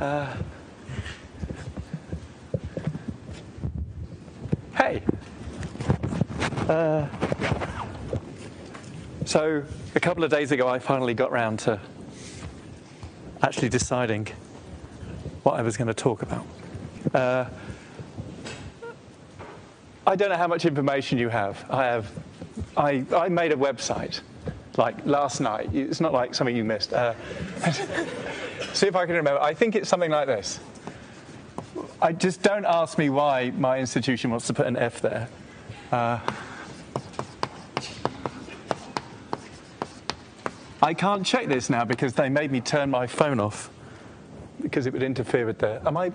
uh, hey. Uh, so, a couple of days ago, I finally got round to actually deciding what I was going to talk about. Uh, I don't know how much information you have. I have. I, I made a website like last night. It's not like something you missed. Uh, see if I can remember. I think it's something like this. I just don't ask me why my institution wants to put an F there. Uh, I can't check this now because they made me turn my phone off because it would interfere with the. Am I?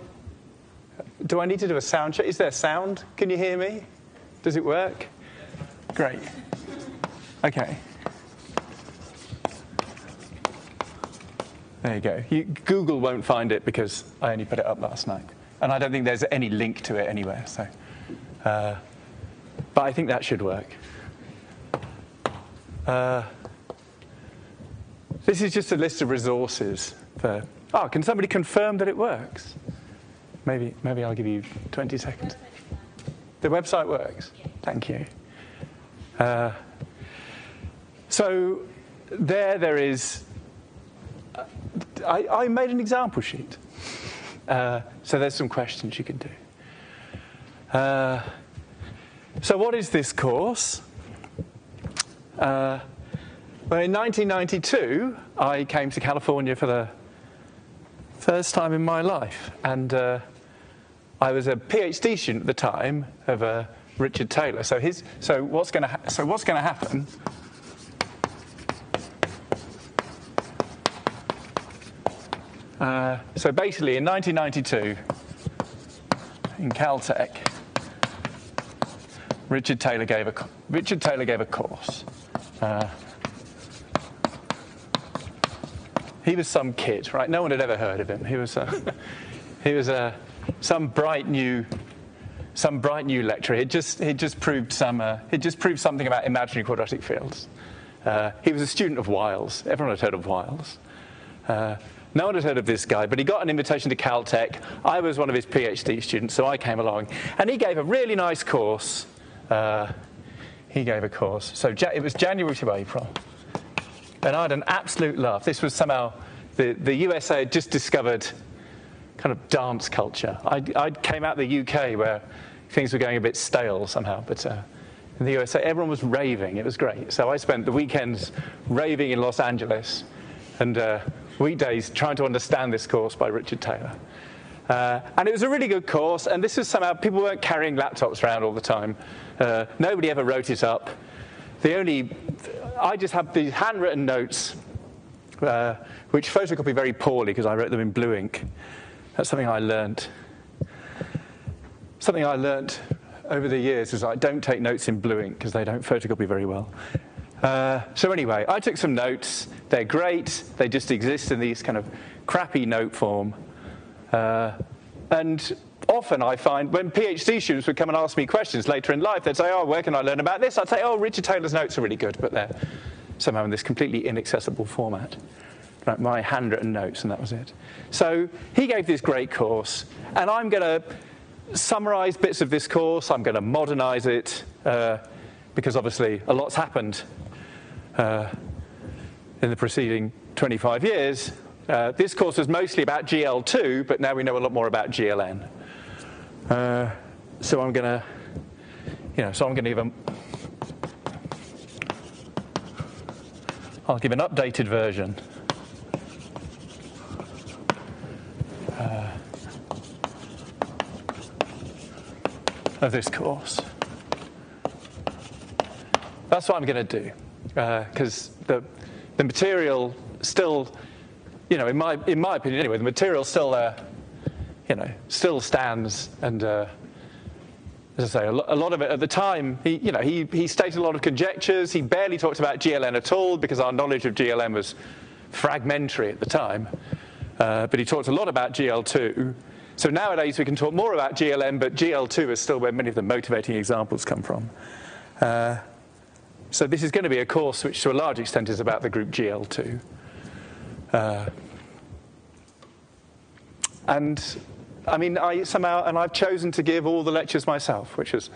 Do I need to do a sound check? Is there sound? Can you hear me? Does it work? Great. Okay. There you go. You, Google won't find it because I only put it up last night. And I don't think there's any link to it anywhere. So, uh, But I think that should work. Uh, this is just a list of resources for. Oh, can somebody confirm that it works? Maybe, maybe I'll give you 20 seconds. The website works. Thank you. Uh, so there, there is I, I made an example sheet. Uh, so there's some questions you can do. Uh, so, what is this course? Uh, well, in 1992, I came to California for the first time in my life, and uh, I was a PhD student at the time of uh, Richard Taylor. So, his, so what's going ha- so what's going to happen Uh, so basically, in 1992, in Caltech, Richard Taylor gave a Richard Taylor gave a course. Uh, he was some kid, right? No one had ever heard of him. He was uh, he was uh, some bright new some bright new lecturer. He just he just proved some uh, he just proved something about imaginary quadratic fields. Uh, he was a student of Wiles. Everyone had heard of Wiles. Uh, no one had heard of this guy, but he got an invitation to Caltech. I was one of his PhD students, so I came along. And he gave a really nice course. Uh, he gave a course. So it was January to April. And I had an absolute laugh. This was somehow the, the USA had just discovered kind of dance culture. I, I came out of the UK where things were going a bit stale somehow, but uh, in the USA, everyone was raving. It was great. So I spent the weekends raving in Los Angeles. And uh, weekdays trying to understand this course by Richard Taylor. Uh, and it was a really good course, and this was somehow, people weren't carrying laptops around all the time. Uh, nobody ever wrote it up. The only, I just have these handwritten notes, uh, which photocopy very poorly because I wrote them in blue ink. That's something I learned. Something I learned over the years is I don't take notes in blue ink because they don't photocopy very well. Uh, so anyway, I took some notes. They're great. They just exist in these kind of crappy note form. Uh, and often I find when PhD students would come and ask me questions later in life, they'd say, "Oh, where can I learn about this?" I'd say, "Oh, Richard Taylor's notes are really good, but they're somehow in this completely inaccessible format." Like my handwritten notes, and that was it. So he gave this great course, and I'm going to summarize bits of this course. I'm going to modernize it uh, because obviously a lot's happened in the preceding 25 years. Uh, this course was mostly about GL2, but now we know a lot more about GLN. Uh, so I'm going to, you know, so I'm going to give a, I'll give an updated version. Uh, of this course. That's what I'm going to do because uh, the, the material still, you know, in my, in my opinion anyway, the material still, uh, you know, still stands and, uh, as I say, a lot of it at the time, he, you know, he, he stated a lot of conjectures. He barely talked about GLN at all because our knowledge of GLN was fragmentary at the time. Uh, but he talked a lot about GL2. So nowadays we can talk more about GLN, but GL2 is still where many of the motivating examples come from. Uh, so this is going to be a course which to a large extent is about the group GL2. Uh, and I mean, I somehow, and I've chosen to give all the lectures myself, which is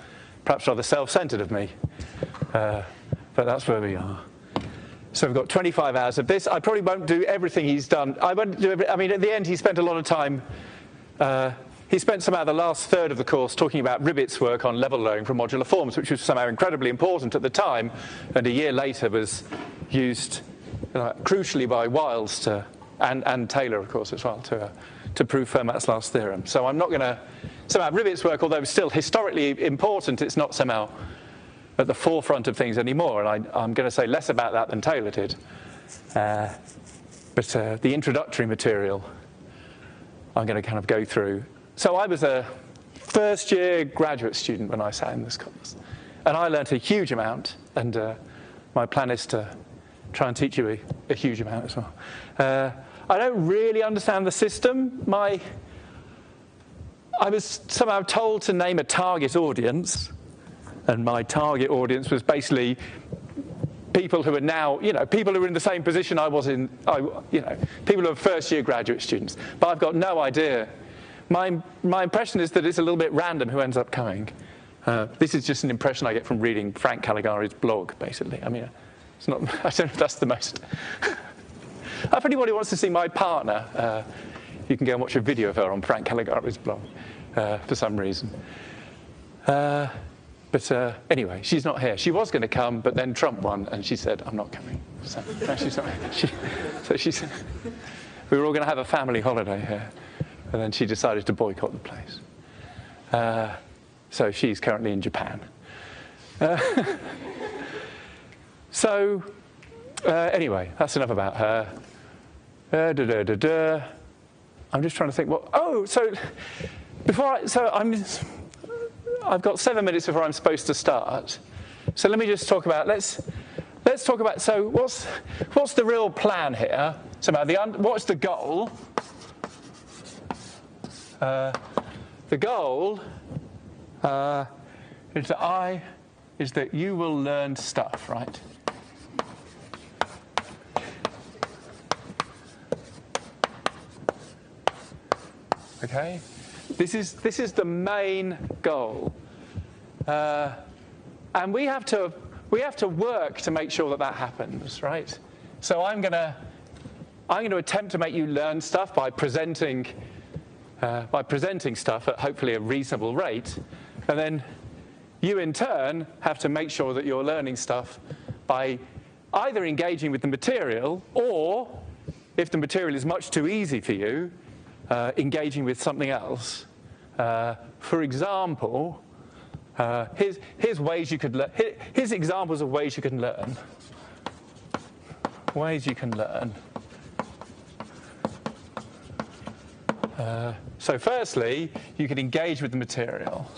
perhaps rather self centered of me. Uh, but that's where we are. So we've got 25 hours of this. I probably won't do everything he's done. I won't do every, I mean, at the end, he spent a lot of time. Uh, he spent somehow the last third of the course talking about Ribet's work on level lowering from modular forms, which was somehow incredibly important at the time, and a year later was used know, crucially by Wiles to, and, and Taylor, of course, as well, to, uh, to prove Fermat's last theorem. So I'm not going to, somehow Ribet's work, although still historically important, it's not somehow at the forefront of things anymore. And I, am going to say less about that than Taylor did. Uh, but uh, the introductory material I'm going to kind of go through. So I was a first year graduate student when I sat in this course. And I learnt a huge amount. And uh, my plan is to try and teach you a, a huge amount as well. Uh, I don't really understand the system. My, I was somehow told to name a target audience, and my target audience was basically people who are now, you know, people who are in the same position I was in, I, you know, people who are first year graduate students. But I've got no idea. My, my impression is that it's a little bit random who ends up coming. Uh, this is just an impression I get from reading Frank Calegari's blog, basically. I mean, it's not, I don't know if that's the most. if anybody wants to see my partner, uh, you can go and watch a video of her on Frank Calegari's blog uh, for some reason. Uh, but uh, anyway, she's not here. She was going to come, but then Trump won, and she said, I'm not coming. So, no, she's not. She, so we were all going to have a family holiday here, and then she decided to boycott the place. Uh, so she's currently in Japan. Uh, so, uh, anyway, that's enough about her. Uh, da, da, da. I'm just trying to think what. Oh, so before I. So I'm. I've got seven minutes before I'm supposed to start. So let me just talk about. Let's. Let's talk about. So what's what's the real plan here? So the what's the goal? Uh, the goal uh, is that I is that you will learn stuff, right? Okay? This is, this is the main goal. Uh, and we have, to, we have to work to make sure that that happens, right? So I'm to I'm going to attempt to make you learn stuff by presenting, uh, by presenting stuff at hopefully a reasonable rate. And then you, in turn, have to make sure that you're learning stuff by either engaging with the material or, if the material is much too easy for you, uh, engaging with something else. Uh, for example, uh, here's, here's, ways you could learn. Here, here's examples of ways you can learn. Ways you can learn. Uh, so, firstly, you can engage with the material.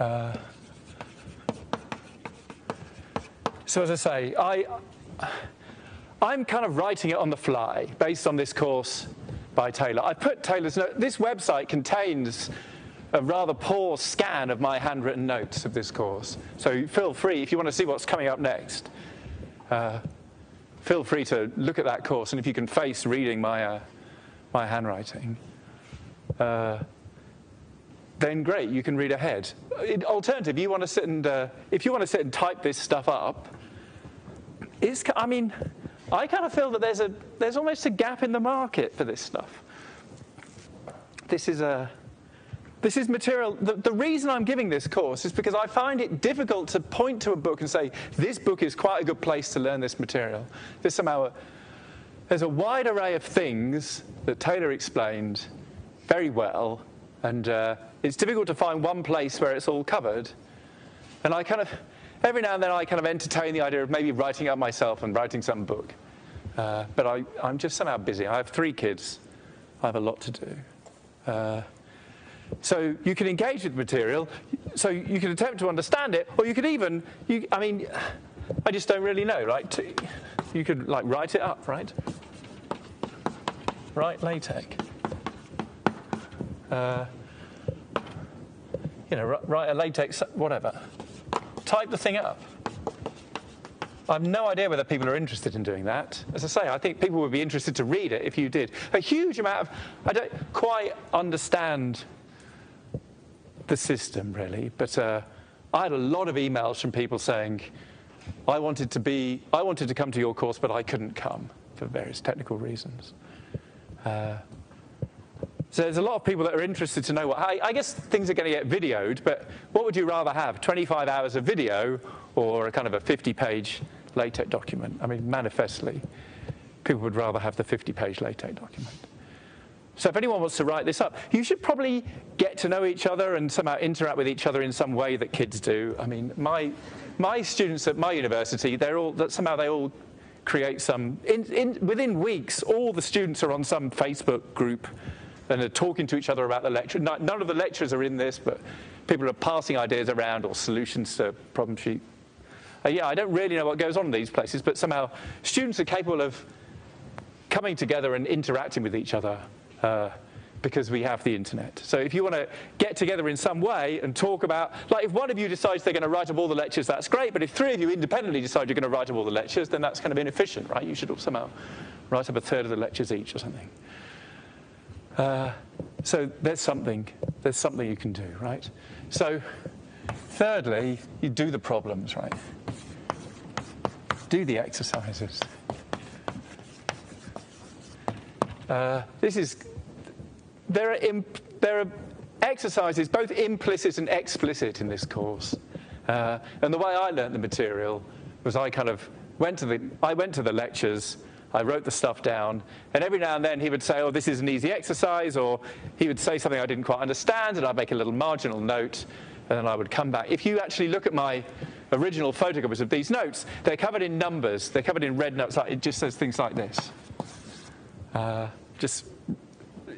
Uh, so, as I say, I. I'm kind of writing it on the fly based on this course by Taylor. I put Taylor's note. This website contains a rather poor scan of my handwritten notes of this course. So feel free, if you want to see what's coming up next, uh, feel free to look at that course. And if you can face reading my, uh, my handwriting, uh, then great, you can read ahead. alternative, you want to sit and, uh, if you want to sit and type this stuff up, it's, I mean, I kind of feel that there's, a, there's almost a gap in the market for this stuff. This is a. This is material. The, the, reason I'm giving this course is because I find it difficult to point to a book and say, this book is quite a good place to learn this material. There's somehow a, there's a wide array of things that Taylor explained very well, and uh, it's difficult to find one place where it's all covered. And I kind of, every now and then, I kind of entertain the idea of maybe writing up myself and writing some book. Uh, but I, am just somehow busy. I have three kids. I have a lot to do. Uh, so you can engage with material. So you can attempt to understand it, or you could even, you, I mean, I just don't really know, right? You could like write it up, right? Write LaTeX. Uh, you know, write a LaTeX, whatever. Type the thing up. I have no idea whether people are interested in doing that. As I say, I think people would be interested to read it if you did. A huge amount of, I don't quite understand the system really, but uh, I had a lot of emails from people saying, I wanted to be, I wanted to come to your course, but I couldn't come for various technical reasons. Uh, so there's a lot of people that are interested to know what. I, I guess things are going to get videoed, but what would you rather have? 25 hours of video or a kind of a 50-page LaTeX document? I mean, manifestly, people would rather have the 50-page LaTeX document. So if anyone wants to write this up, you should probably get to know each other and somehow interact with each other in some way that kids do. I mean, my my students at my university, they're all somehow they all create some in, in, within weeks. All the students are on some Facebook group and are talking to each other about the lecture. None of the lecturers are in this, but people are passing ideas around or solutions to problem sheet. Uh, yeah, I don't really know what goes on in these places, but somehow students are capable of coming together and interacting with each other uh, because we have the internet. So if you want to get together in some way and talk about, like if one of you decides they're going to write up all the lectures, that's great, but if three of you independently decide you're going to write up all the lectures, then that's kind of inefficient, right? You should somehow write up a third of the lectures each or something. Uh, so there's something, there's something you can do, right? So thirdly, you do the problems, right? Do the exercises. Uh, this is there are imp, there are exercises both implicit and explicit in this course, uh, and the way I learned the material was I kind of went to the I went to the lectures I wrote the stuff down, and every now and then he would say, Oh, this is an easy exercise, or he would say something I didn't quite understand, and I'd make a little marginal note, and then I would come back. If you actually look at my original photocopies of these notes, they're covered in numbers, they're covered in red notes. It just says things like this. Uh, just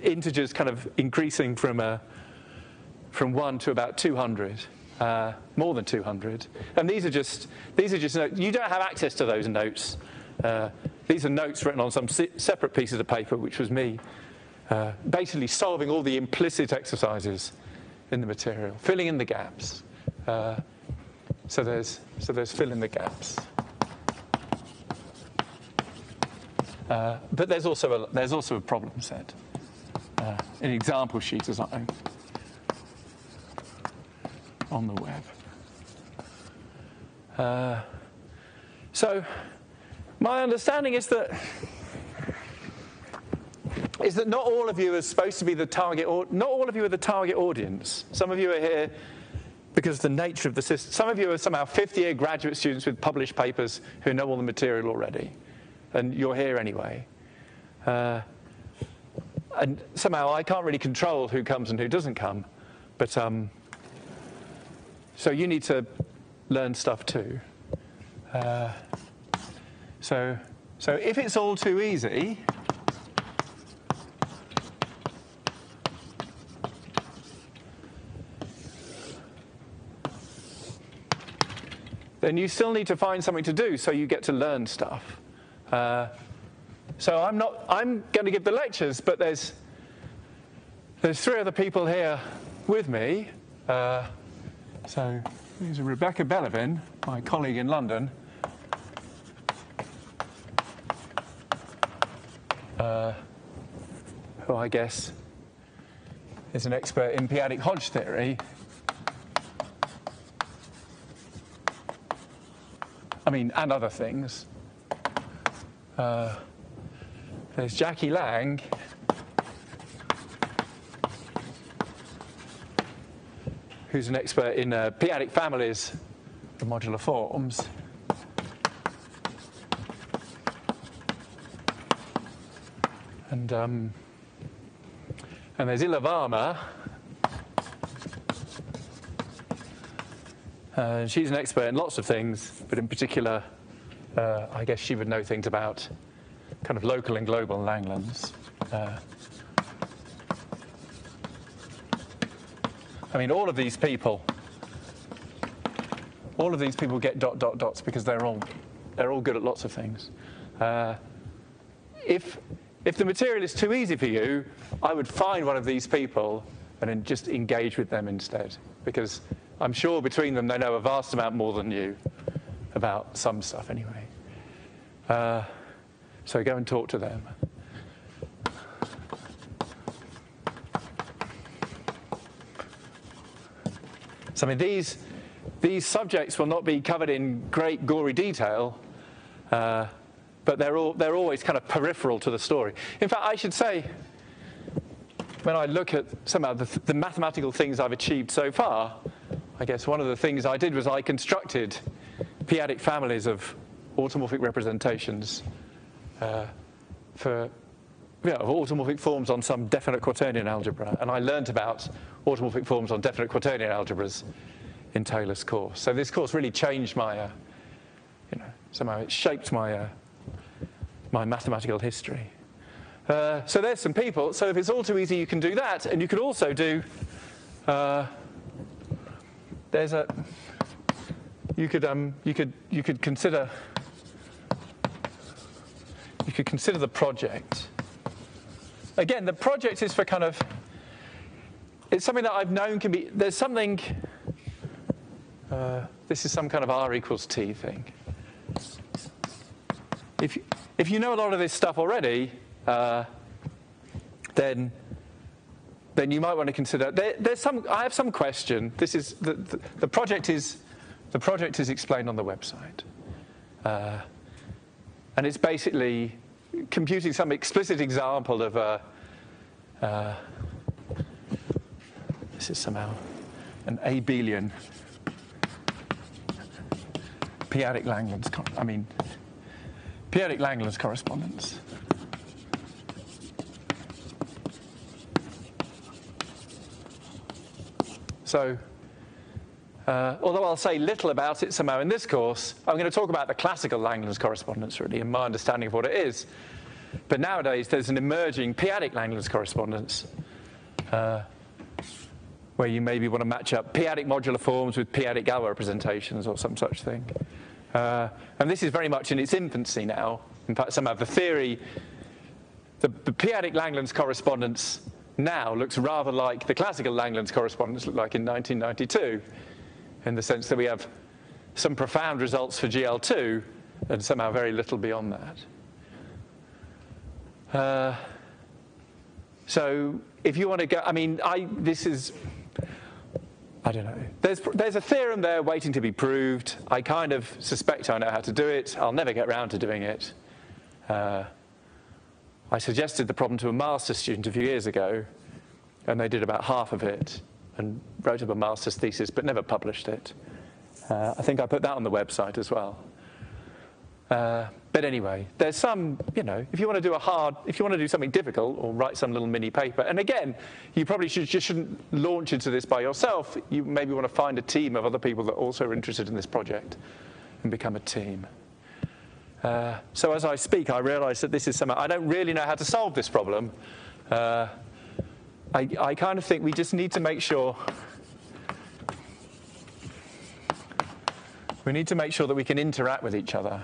integers kind of increasing from, uh, from 1 to about 200. Uh, more than 200. And these are just these are just notes. You don't have access to those notes. Uh, these are notes written on some separate pieces of paper, which was me uh, basically solving all the implicit exercises in the material, filling in the gaps. Uh, so there's so there's fill in the gaps. Uh, but there's also a, there's also a problem set, uh, an example sheet or something on the web. Uh, so my understanding is that is that not all of you are supposed to be the target, or not all of you are the target audience. Some of you are here because of the nature of the system. Some of you are somehow fifth year graduate students with published papers who know all the material already, and you're here anyway. Uh, and somehow I can't really control who comes and who doesn't come, but um, so you need to learn stuff too. Uh, so, so if it's all too easy, then you still need to find something to do so you get to learn stuff. Uh, so I'm not. I'm going to give the lectures, but there's there's three other people here with me. Uh, so there's Rebecca Bellovin, my colleague in London. uh, who I guess is an expert in p-adic Hodge theory. I mean, and other things. Uh, there's Jackie Lang. Who's an expert in uh, p-adic families and modular forms. And, um, and there's Ila Varma. Uh, she's an expert in lots of things, but in particular, uh, I guess she would know things about kind of local and global Langlands. Uh, I mean, all of these people, all of these people get dot dot dots because they're all they're all good at lots of things. Uh, if if the material is too easy for you, I would find one of these people and just engage with them instead. Because I'm sure between them they know a vast amount more than you. about some stuff anyway. Uh, so go and talk to them. So, I mean, these, these subjects will not be covered in great gory detail, uh, but they're, all, they're always kind of peripheral to the story. In fact, I should say, when I look at some of the, the mathematical things I've achieved so far, I guess one of the things I did was I constructed p-adic families of automorphic representations uh, for know, automorphic forms on some definite quaternion algebra, and I learned about automorphic forms on definite quaternion algebras in Taylor's course. So this course really changed my, uh, you know, somehow it shaped my, uh, my mathematical history. Uh, so there's some people. So if it's all too easy, you can do that, and you could also do. Uh, there's a. You could um, you could you could consider. You could consider the project. Again, the project is for kind of. It's something that I've known can be. There's something. Uh, this is some kind of R equals T thing. If, if you know a lot of this stuff already, uh, then then you might want to consider. There, there's some. I have some question. This is the, the, the, project is the project is explained on the website, uh, and it's basically computing some explicit example of a. Uh, this is somehow an abelian p-adic Langlands. I mean, p-adic Langlands correspondence. So, uh, although I'll say little about it somehow in this course, I'm going to talk about the classical Langlands correspondence, really, and my understanding of what it is. But nowadays, there's an emerging p-adic Langlands correspondence uh, where you maybe want to match up p-adic modular forms with p-adic Galois representations or some such thing. Uh, and this is very much in its infancy now. In fact, some of the theory, the, the p-adic Langlands correspondence now looks rather like the classical Langlands correspondence looked like in 1992, in the sense that we have some profound results for GL2 and somehow very little beyond that. Uh, so if you want to go, I mean, I, this is, I don't know. There's, there's a theorem there waiting to be proved. I kind of suspect I know how to do it. I'll never get around to doing it. Uh, I suggested the problem to a master's student a few years ago, and they did about half of it and wrote up a master's thesis but never published it. Uh, I think I put that on the website as well. Uh, but anyway, there's some, you know, if you want to do a hard, if you want to do something difficult or write some little mini paper, and again, you probably should, just shouldn't launch into this by yourself. You maybe want to find a team of other people that also are interested in this project and become a team. Uh, so as I speak, I realize that this is something, I don't really know how to solve this problem. Uh, I, I kind of think we just need to make sure we need to make sure that we can interact with each other.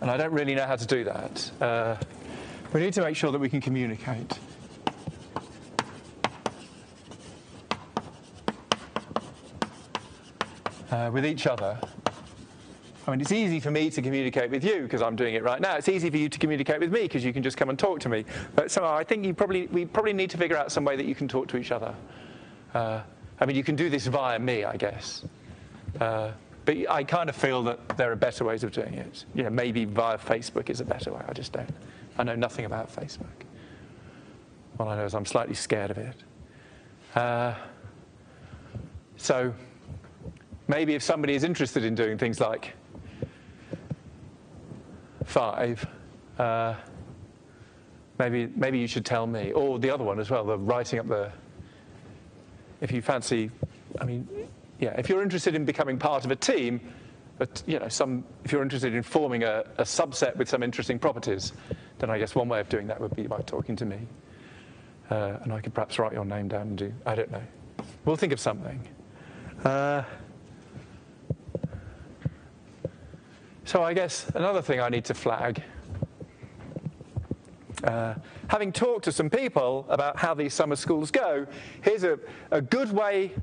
And I don't really know how to do that. Uh, we need to make sure that we can communicate. uh, with each other. I mean, it's easy for me to communicate with you because I'm doing it right now. It's easy for you to communicate with me because you can just come and talk to me. But somehow, I think you probably, we probably need to figure out some way that you can talk to each other. Uh, I mean, you can do this via me, I guess. Uh, but I kind of feel that there are better ways of doing it. Know, maybe via Facebook is a better way. I just don't. I know nothing about Facebook. All I know is I'm slightly scared of it. Uh, so maybe if somebody is interested in doing things like five, uh, maybe maybe you should tell me, or the other one as well, the writing up the. If you fancy, I mean, yeah, if you're interested in becoming part of a team, but you know, some if you're interested in forming a, a subset with some interesting properties, then I guess one way of doing that would be by talking to me, uh, and I could perhaps write your name down and do. I don't know. We'll think of something. Uh, So I guess another thing I need to flag. Uh, having talked to some people about how these summer schools go, here's a, a good way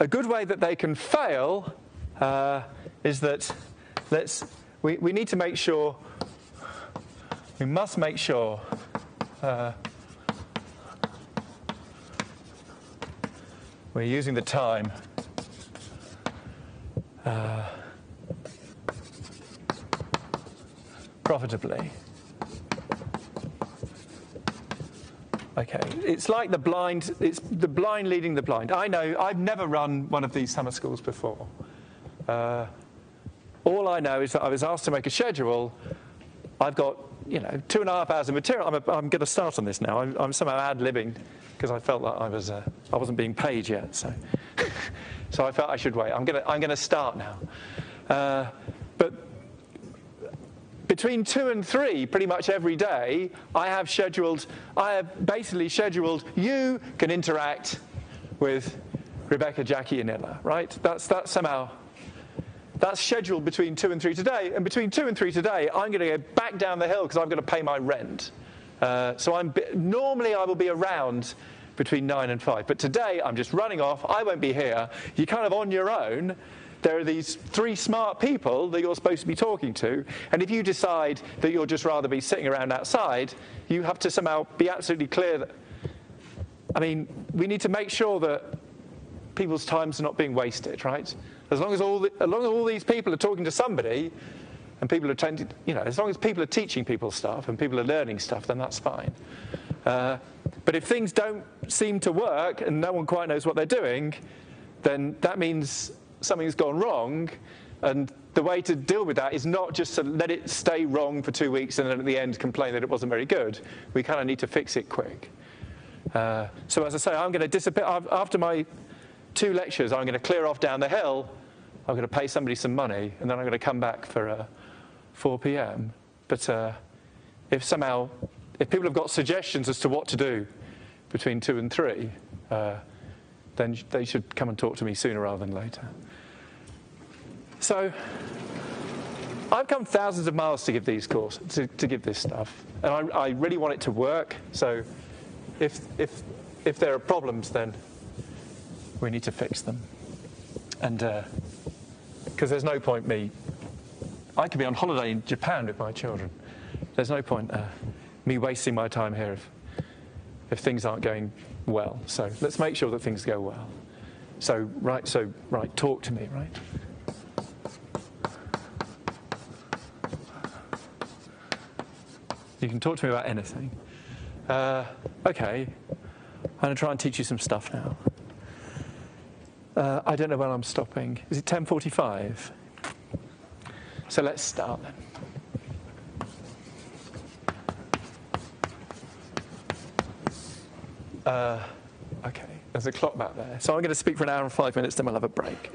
a good way that they can fail uh, is that let's, we, we need to make sure, we must make sure uh, we're using the time uh, profitably. Okay, it's like the blind, it's the blind leading the blind. I know, I've never run one of these summer schools before. Uh, all I know is that I was asked to make a schedule. I've got, you know, two and a half hours of material. I'm, I'm going to start on this now. I'm, I'm somehow ad libbing because I felt that I, was, uh, I wasn't being paid yet. So, so I felt I should wait. I'm going to I'm to start now. Uh, but between two and three, pretty much every day, I have scheduled, I have basically scheduled, you can interact with Rebecca, Jackie, and Ella, right? That's, that's somehow, that's scheduled between two and three today. And between two and three today, I'm going to go back down the hill because I'm going to pay my rent. Uh, so I'm, normally I will be around between nine and five. But today I'm just running off. I won't be here. You're kind of on your own there are these three smart people that you're supposed to be talking to, and if you decide that you'll just rather be sitting around outside, you have to somehow be absolutely clear that. I mean, we need to make sure that people's times are not being wasted, right? As long as all, the, as long as all these people are talking to somebody, and people are tending, you know, as long as people are teaching people stuff and people are learning stuff, then that's fine. Uh, but if things don't seem to work and no one quite knows what they're doing, then that means something's gone wrong, and the way to deal with that is not just to let it stay wrong for two weeks and then at the end complain that it wasn't very good. We kind of need to fix it quick. Uh, so, as I say, I'm going to disappear. After my two lectures, I'm going to clear off down the hill. I'm going to pay somebody some money, and then I'm going to come back for uh, 4 p.m. But uh, if somehow, if people have got suggestions as to what to do between two and three, uh, then they should come and talk to me sooner rather than later. So I've come thousands of miles to give these courses, to, to give this stuff, and I, I, really want it to work. So if if if there are problems, then we need to fix them. And because uh, there's no point me, I could be on holiday in Japan with my children. There's no point uh, me wasting my time here if if things aren't going well. So let's make sure that things go well. So right, so right, talk to me, right? You can talk to me about anything. Uh, okay, I'm going to try and teach you some stuff now. Uh, I don't know when I'm stopping. Is it 10:45? So let's start then. Uh, okay, there's a clock back there. So I'm going to speak for an hour and five minutes, then we'll have a break.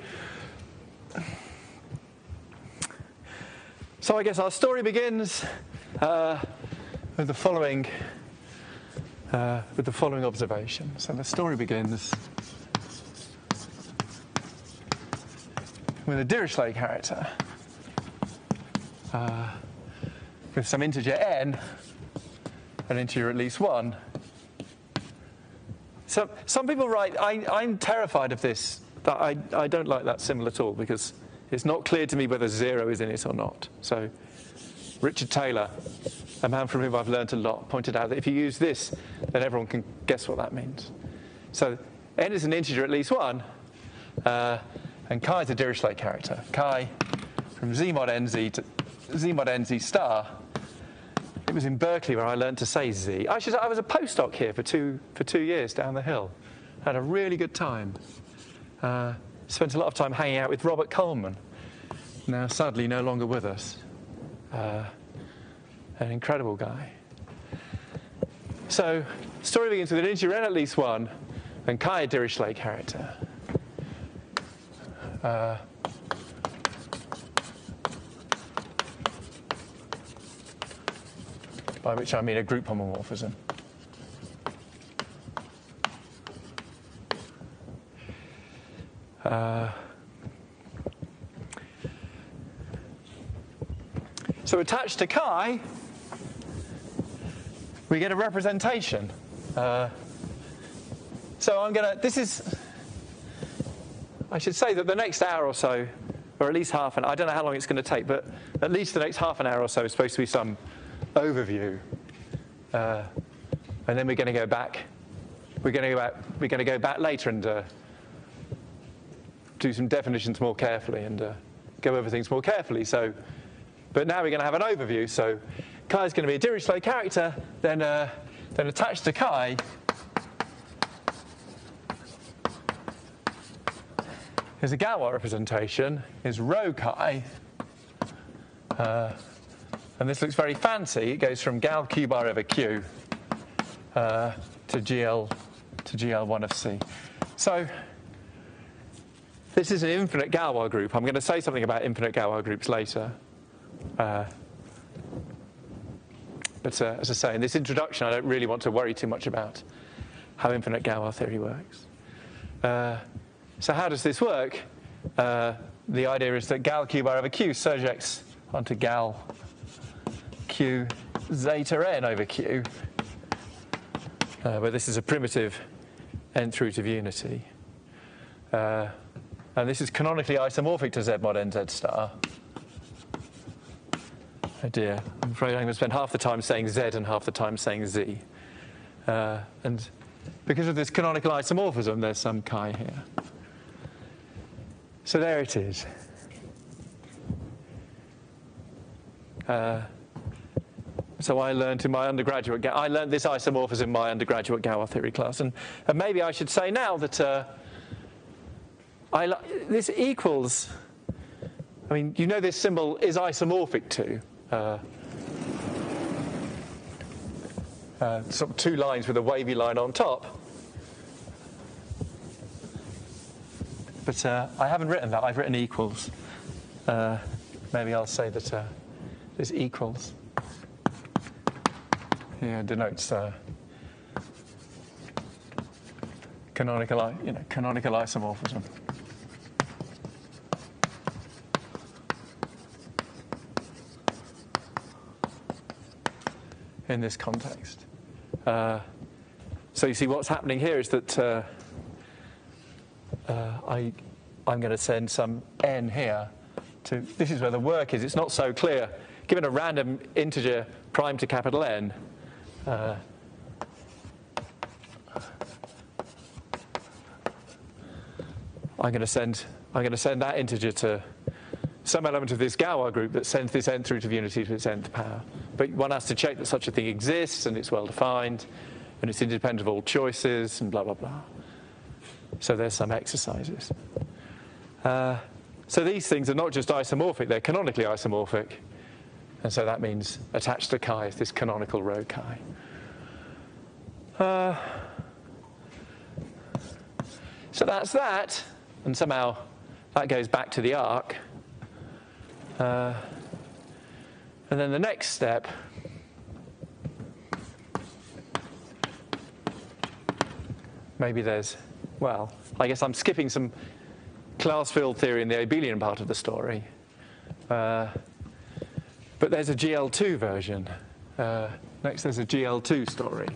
So I guess our story begins uh, with the following uh, with the following observation. So the story begins with a Dirichlet character uh, with some integer n, an integer at least one, so some people write, I, am terrified of this. I, I don't like that symbol at all because it's not clear to me whether zero is in it or not. So Richard Taylor, a man from whom I've learned a lot, pointed out that if you use this, then everyone can guess what that means. So n is an integer at least one, uh, and chi is a Dirichlet character. Chi from z mod nz to z mod nz star it was in Berkeley where I learned to say Z. I, should, I was a postdoc here for two, for two years down the hill. Had a really good time. Uh, spent a lot of time hanging out with Robert Coleman, now sadly no longer with us. Uh, an incredible guy. So, story begins with an integer n at least one, and chi Dirichlet character. Uh, by which I mean a group homomorphism. Uh, so attached to chi, we get a representation. Uh, so I'm going to, this is, I should say that the next hour or so, or at least half an I don't know how long it's going to take, but at least the next half an hour or so is supposed to be some overview. Uh, and then we're going to go back. We're going to go back, we're going to go back later and uh, do some definitions more carefully and uh, go over things more carefully. So, but now we're going to have an overview. So, chi is going to be a Dirichlet character, then, uh, then attached to chi Is a Galois representation, is rho chi. Uh, and this looks very fancy. It goes from gal q bar over q uh, to GL to GL1 of C. So this is an infinite Galois group. I'm going to say something about infinite Galois groups later. Uh, but uh, as I say, in this introduction, I don't really want to worry too much about how infinite Galois theory works. Uh, so how does this work? Uh, the idea is that gal q bar over q surjects onto gal q zeta n over q, uh, where this is a primitive nth root of unity. Uh, and this is canonically isomorphic to z mod n z star. Oh dear, I'm afraid I'm going to spend half the time saying z and half the time saying z. Uh, and because of this canonical isomorphism, there's some chi here. So there it is. Uh, so I learned in my undergraduate, I learned this isomorphism in my undergraduate Galois theory class, and, and maybe I should say now that uh, I, this equals. I mean, you know this symbol is isomorphic to. Uh, uh, sort of two lines with a wavy line on top. But uh, I haven't written that, I've written equals. Uh, maybe I'll say that uh, this equals. Yeah, denotes uh, canonical, you know, canonical isomorphism. In this context. Uh, so you see, what's happening here is that uh, uh, I, I'm going to send some n here to, this is where the work is. It's not so clear. Given a random integer prime to capital N, uh, I'm going to send I'm going to send that integer to some element of this Galois group that sends this nth root of unity to its nth power. But one has to check that such a thing exists and it's well defined and it's independent of all choices and blah blah blah. So there's some exercises. Uh, so these things are not just isomorphic, they're canonically isomorphic. And so that means attached to chi is this canonical rho chi. Uh, so that's that. And somehow that goes back to the arc. Uh, and then the next step maybe there's well, I guess I'm skipping some class field theory in the abelian part of the story. Uh, but there's a GL2 version. Uh, next, there's a GL2 story.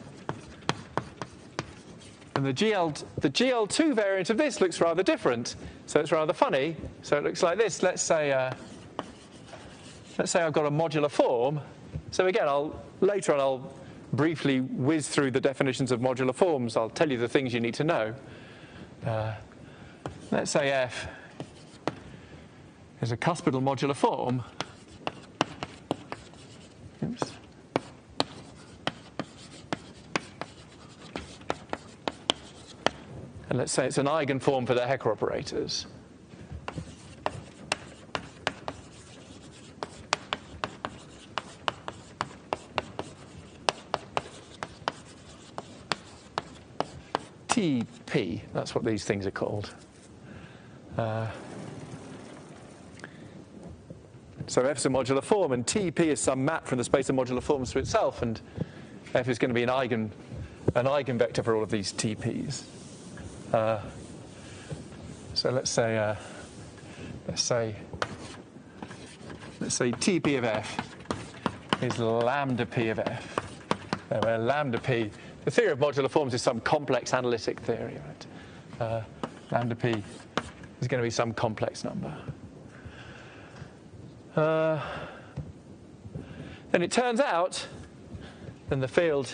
And the, GL, the GL2 variant of this looks rather different. So it's rather funny. So it looks like this. Let's say, uh, let's say I've got a modular form. So again, I'll, later on I'll briefly whiz through the definitions of modular forms. I'll tell you the things you need to know. Uh, let's say f is a cuspidal modular form. Oops. And let's say it's an eigenform for the Hecke operators. TP, that's what these things are called. Uh, so F is a modular form, and TP is some map from the space of modular forms to itself, and F is going to be an eigen, an eigenvector for all of these TPs. Uh, so let's say, uh, let's say, let's say TP of F is lambda P of F, where lambda P the theory of modular forms is some complex analytic theory, right? Uh, lambda p is going to be some complex number. Uh, then it turns out, then the field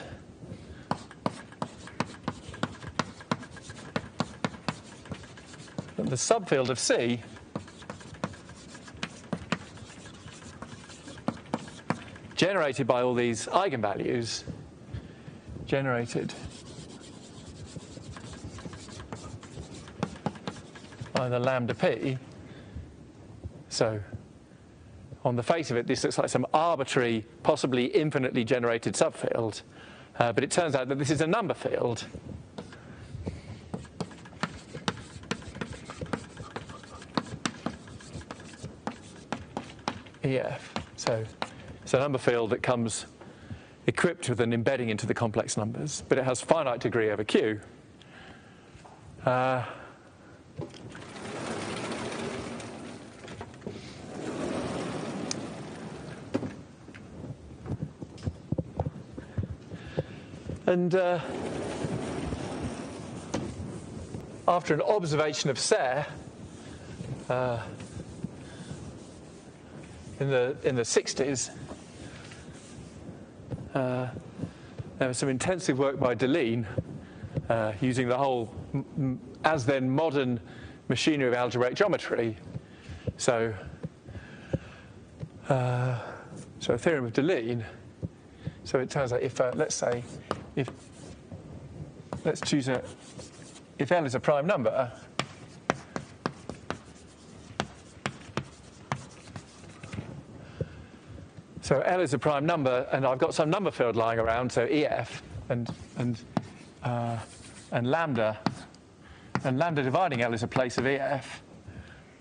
the subfield of C generated by all these eigenvalues generated by the lambda p. So, on the face of it, this looks like some arbitrary, possibly infinitely generated subfield. Uh, but it turns out that this is a number field. EF. So it's a number field that comes equipped with an embedding into the complex numbers, but it has finite degree over Q. Uh, and uh, after an observation of Serre, uh, in the in the 60s, uh, there was some intensive work by Deligne uh, using the whole, as then modern machinery of algebraic geometry. So, uh, so a theorem of Deligne. So it turns out if, uh, let's say, if let's choose a, if L is a prime number, So L is a prime number, and I've got some number field lying around, so EF and, and, uh, and lambda. And lambda dividing L is a place of EF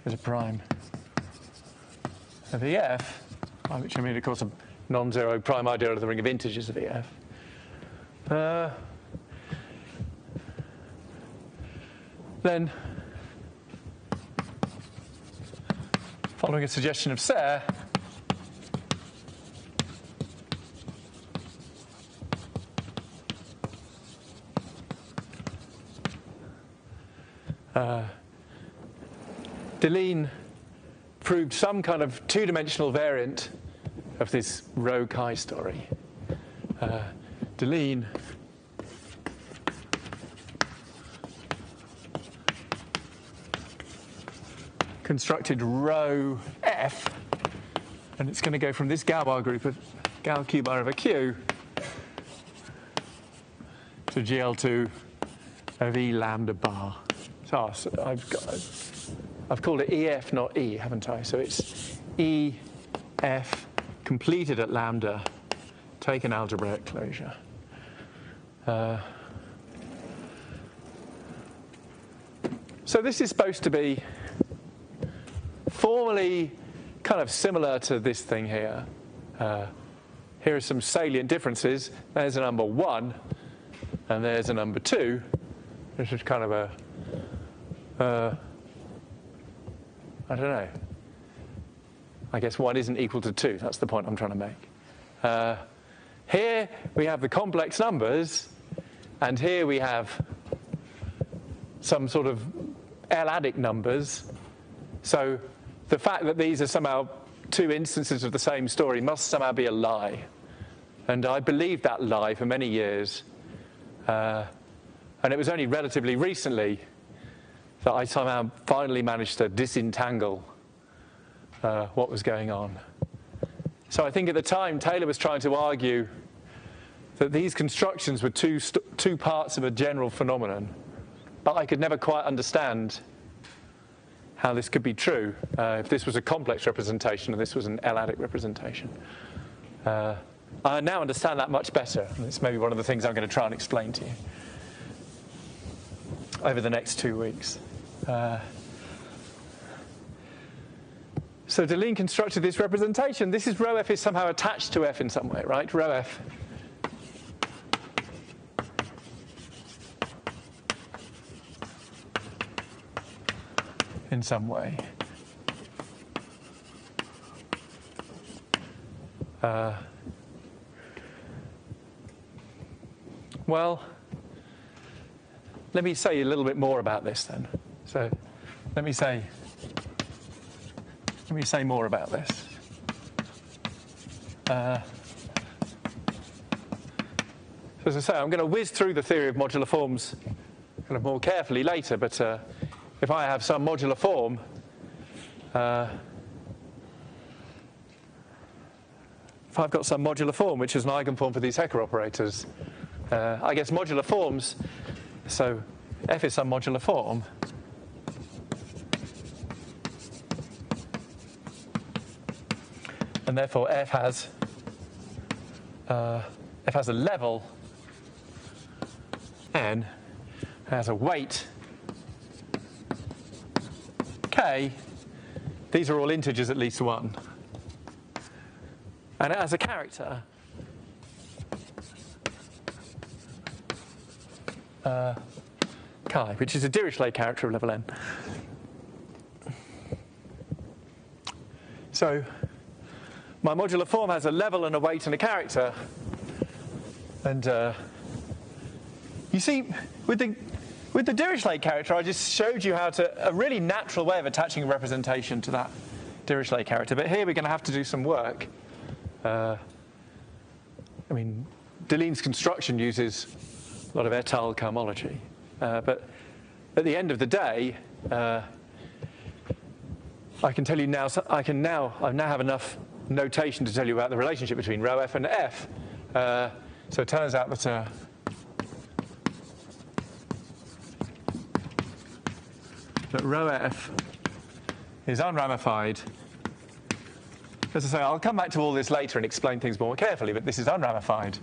as a prime of EF, which I mean, of course, a non zero prime ideal of the ring of integers of EF. Uh, then, following a suggestion of Serre, uh, proved some kind of two dimensional variant of this rho chi story. Uh, constructed rho f, and it's going to go from this Galois group of Gal Q bar over Q to GL2 of E lambda bar. I've, got, I've called it EF, not E, haven't I? So it's EF completed at lambda, take an algebraic closure. Uh, so this is supposed to be formally kind of similar to this thing here. Uh, here are some salient differences. There's a number one, and there's a number two. This is kind of a uh, I don't know. I guess one isn't equal to two. That's the point I'm trying to make. Uh, here we have the complex numbers, and here we have some sort of L-adic numbers. So the fact that these are somehow two instances of the same story must somehow be a lie. And I believed that lie for many years. Uh, and it was only relatively recently that I somehow finally managed to disentangle uh, what was going on. So I think at the time, Taylor was trying to argue that these constructions were two, two parts of a general phenomenon, but I could never quite understand how this could be true uh, if this was a complex representation and this was an L-adic representation. Uh, I now understand that much better, and it's maybe one of the things I'm going to try and explain to you over the next two weeks. Uh, so Deligne constructed this representation. This is rho f is somehow attached to f in some way, right? Rho f. In some way. Uh, well, let me say a little bit more about this then. So let me say, let me say more about this. Uh, so as I say, I'm going to whiz through the theory of modular forms kind of more carefully later, but uh, if I have some modular form, uh, if I've got some modular form, which is an eigenform for these Hecke operators, uh, I guess modular forms, so f is some modular form. And therefore, f has uh, f has a level n has a weight k. These are all integers at least one. And it has a character uh, chi, which is a Dirichlet character of level n. So my modular form has a level and a weight and a character. And uh, you see, with the, with the Dirichlet character, I just showed you how to, a really natural way of attaching a representation to that Dirichlet character. But here we're going to have to do some work. Uh, I mean, Deligne's construction uses a lot of étale cohomology. Uh, but at the end of the day, uh, I can tell you now, I can now, I now have enough notation to tell you about the relationship between rho f and f. Uh, so it turns out that uh, that rho f is unramified. As I say, I'll come back to all this later and explain things more carefully, but this is unramified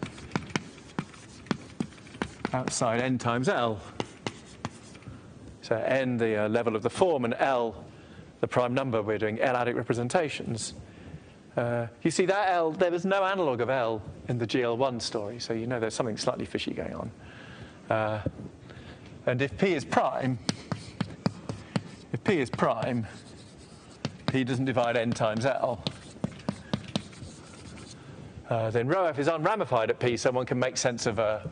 outside n times L. So n, the uh, level of the form, and L, the prime number. We're doing L-adic representations. Uh, you see that L, there was no analog of L in the GL1 story, so you know there's something slightly fishy going on. Uh, and if P is prime, if P is prime, P doesn't divide n times L. Uh, then rho f is unramified at P, so one can make sense of a,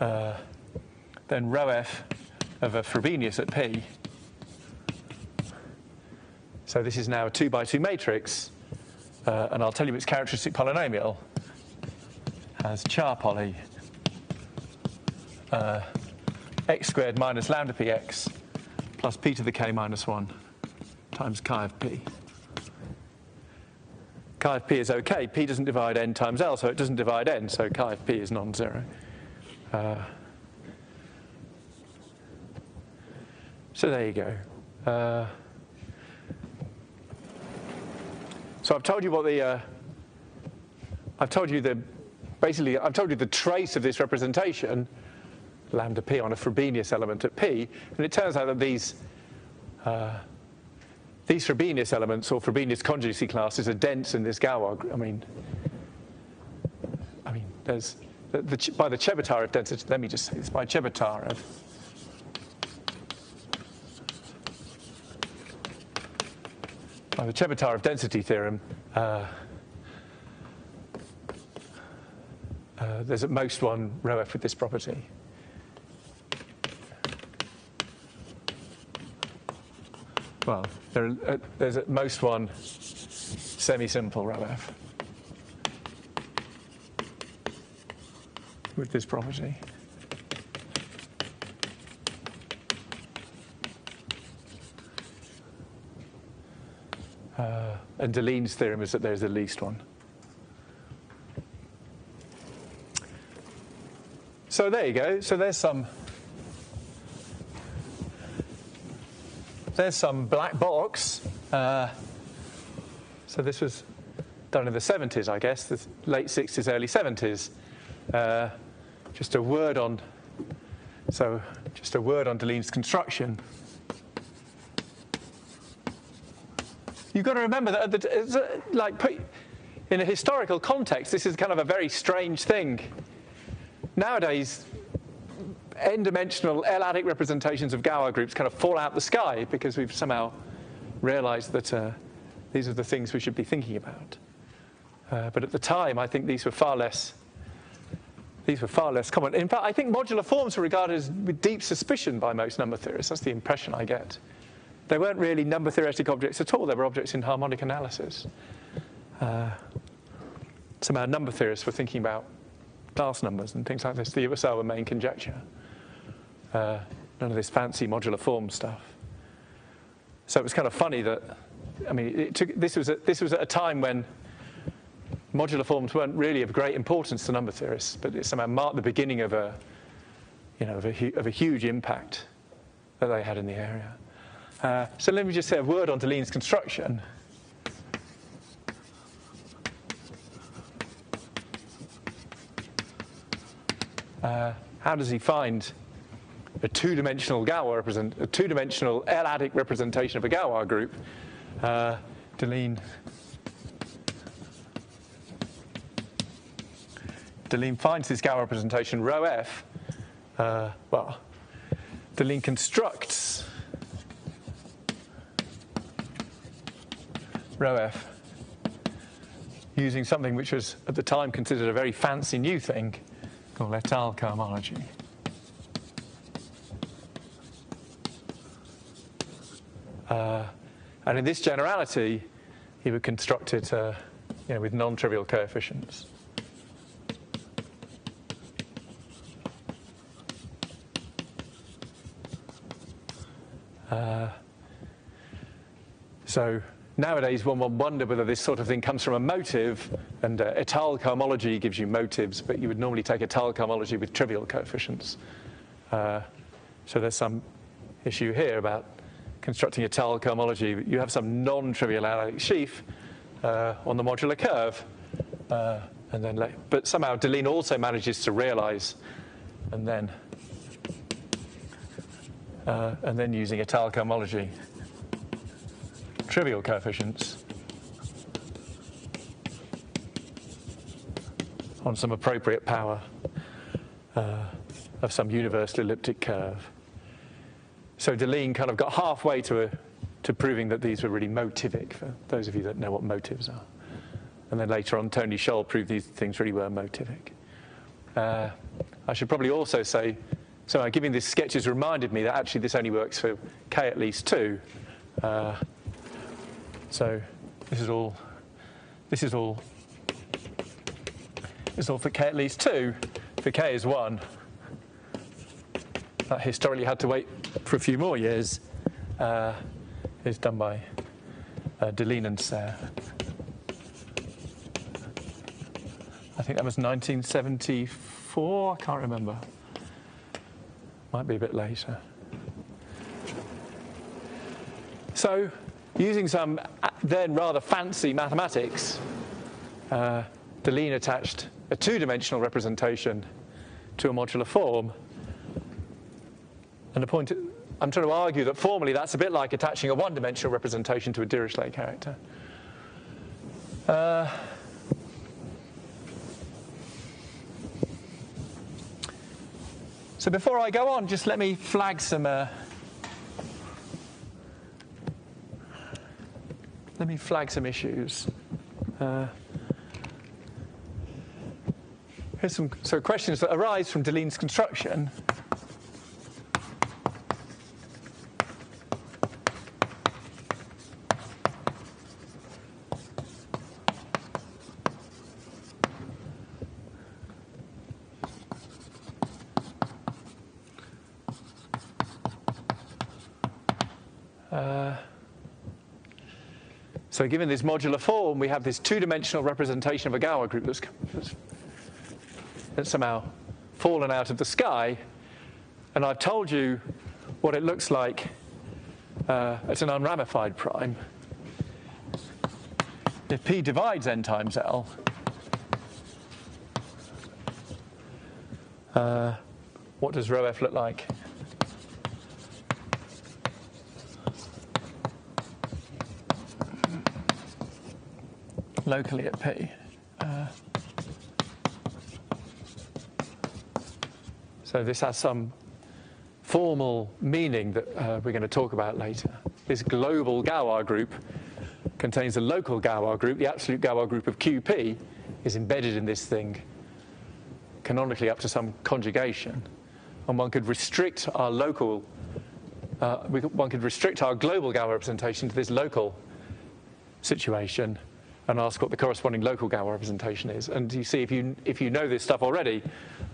uh, then rho f of a Frobenius at P. So this is now a 2 by 2 matrix, uh, and I'll tell you its characteristic polynomial has char poly uh, x squared minus lambda px plus p to the k minus 1 times chi of p. Chi of p is okay. P doesn't divide n times L, so it doesn't divide n, so chi of p is non-zero. Uh, so there you go. Uh, so I've told you what the, uh, I've told you the, basically, I've told you the trace of this representation, lambda p on a Frobenius element at p, and it turns out that these, uh, these Frobenius elements or Frobenius conjugacy classes are dense in this Galois. I mean, I mean, there's the, the, by the Chebotarev density, let me just say this, by Chebotarev, the Chebotarev density theorem, uh, uh, there's at most one rho f with this property. Well, there, uh, there's at most one semi-simple rho f. with this property. Uh, and Deligne's theorem is that there's at least one. So there you go. So there's some there's some black box. Uh, so this was done in the 70s, I guess, the late 60s, early 70s. Uh, just a word on, so just a word on Deligne's construction. You've got to remember that, the, like, in a historical context, this is kind of a very strange thing. Nowadays, n-dimensional L-adic representations of Galois groups kind of fall out the sky because we've somehow realized that uh, these are the things we should be thinking about. Uh, but at the time, I think these were far less these were far less common. In fact, I think modular forms were regarded as with deep suspicion by most number theorists. That's the impression I get. They weren't really number theoretic objects at all. They were objects in harmonic analysis. Uh, somehow number theorists were thinking about class numbers and things like this. The Iwasawa main conjecture. Uh, none of this fancy modular form stuff. So it was kind of funny that, I mean, took, this, was this was at a time when modular forms weren't really of great importance to number theorists, but it somehow marked the beginning of a, you know, of a, of a huge impact that they had in the area. Uh, so let me just say a word on Deligne's construction. Uh, how does he find a two-dimensional Galois represent a two-dimensional L-adic representation of a Galois group? Uh, Deligne Deligne finds this Galois representation rho f. Uh, well, Deligne constructs rho f using something which was at the time considered a very fancy new thing called étale cohomology. Uh, and in this generality, he would construct it uh, you know, with non-trivial coefficients. Uh, so nowadays one would wonder whether this sort of thing comes from a motive, and uh, étale cohomology gives you motives, but you would normally take étale cohomology with trivial coefficients. Uh, so there's some issue here about constructing étale cohomology. You have some non-trivial analytic sheaf uh, on the modular curve, uh, and then but somehow Deligne also manages to realize, and then uh, and then using étale cohomology trivial coefficients on some appropriate power uh, of some universal elliptic curve. So Deligne kind of got halfway to, a, to proving that these were really motivic, for those of you that know what motives are. And then later on, Tony Scholl proved these things really were motivic. Uh, I should probably also say, so uh, giving this sketch has reminded me that actually this only works for k at least 2. Uh, so this is all, this is all, this is all for k at least 2. For k is 1. That historically had to wait for a few more years. Uh, is done by uh, Deligne and Serre. I think that was 1974. I can't remember. Might be a bit later. So Using some uh, then rather fancy mathematics, uh, Deligne attached a two-dimensional representation to a modular form. And the point I'm trying to argue that formally that's a bit like attaching a one-dimensional representation to a Dirichlet character. Uh, so before I go on, just let me flag some uh, let me flag some issues. Uh, here's some so questions that arise from Deligne's construction. So given this modular form, we have this two-dimensional representation of a Galois group that's, that's somehow fallen out of the sky. And I've told you what it looks like uh, at an unramified prime. If P divides n times L, uh, what does rho f look like? Locally at P. Uh, so this has some formal meaning that uh, we're going to talk about later. This global Galois group contains a local Galois group. The absolute Galois group of QP is embedded in this thing canonically up to some conjugation. And one could restrict our local uh, we, one could restrict our global Galois representation to this local situation and ask what the corresponding local Galois representation is. And you see, if you, if you know this stuff already,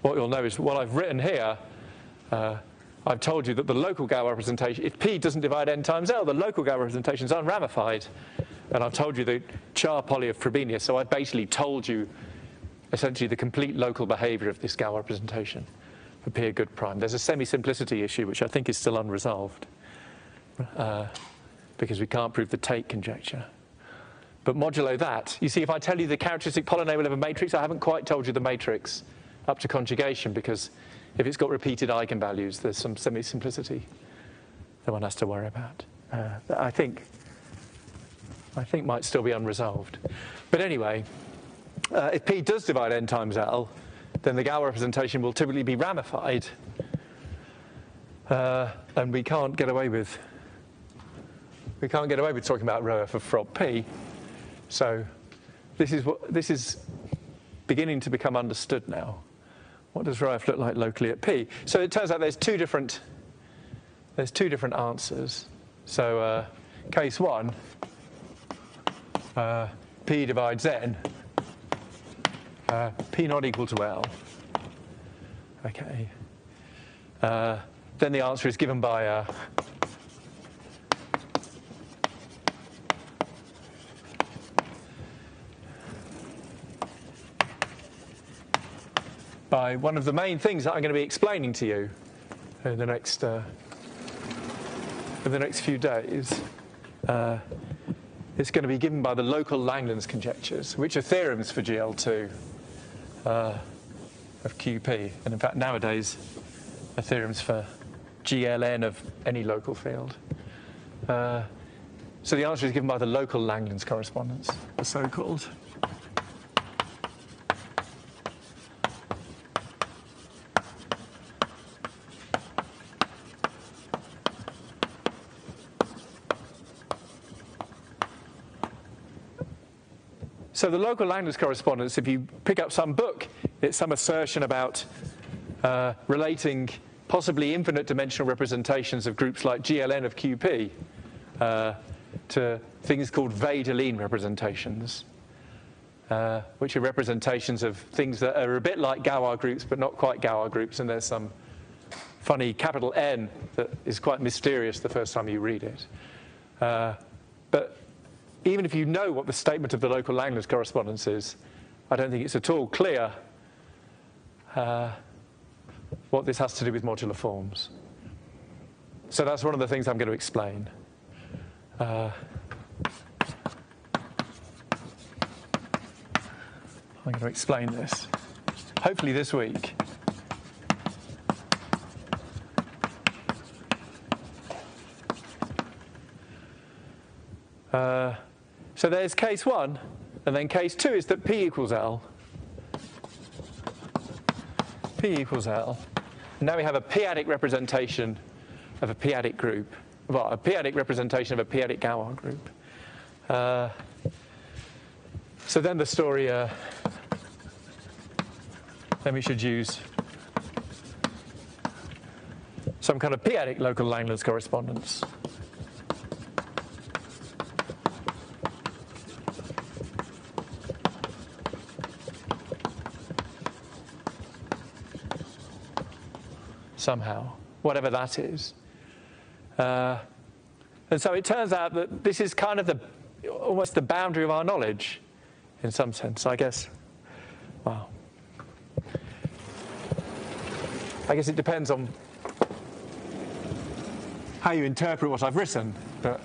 what you'll know is what I've written here, uh, I've told you that the local Galois representation, if P doesn't divide n times L, the local Galois representation is unramified. And I've told you the char poly of Frobenius, so I've basically told you essentially the complete local behavior of this Galois representation for P a good prime. There's a semi-simplicity issue, which I think is still unresolved, uh, because we can't prove the Tate conjecture. But modulo that, you see, if I tell you the characteristic polynomial of a matrix, I haven't quite told you the matrix up to conjugation, because if it's got repeated eigenvalues, there's some semi-simplicity that one has to worry about. Uh, I think, I think might still be unresolved. But anyway, uh, if P does divide n times L, then the Galois representation will typically be ramified, uh, and we can't get away with we can't get away with talking about rho f of Frob P. So this is what this is beginning to become understood now. What does rho look like locally at P? So it turns out there's two different there's two different answers. So uh, case one, uh, P divides n uh, P not equal to L. Okay. Uh, then the answer is given by by one of the main things that I'm going to be explaining to you in the next uh, in the next few days. Uh, it's going to be given by the local Langlands conjectures, which are theorems for GL2 uh, of QP. And in fact, nowadays, are theorems for GLN of any local field. Uh, so the answer is given by the local Langlands correspondence, the so-called. So the local Langlands correspondence, if you pick up some book, it's some assertion about uh, relating possibly infinite dimensional representations of groups like GLN of QP uh, to things called Weil-Deligne representations, uh, which are representations of things that are a bit like Galois groups but not quite Galois groups, and there's some funny capital N that is quite mysterious the first time you read it. Uh, but even if you know what the statement of the local Langlands correspondence is, I don't think it's at all clear uh, what this has to do with modular forms. So that's one of the things I'm going to explain. Uh, I'm going to explain this, hopefully this week. Uh, so there's case one, and then case two is that P equals L. P equals L. And now we have a p-adic representation of a p-adic group. Well, a p-adic representation of a p-adic Galois group. Uh, so then the story, uh, then we should use some kind of p-adic local Langlands correspondence. Somehow, whatever that is. Uh, and so it turns out that this is kind of the almost the boundary of our knowledge, in some sense, I guess. Wow. I guess it depends on how you interpret what I've written, but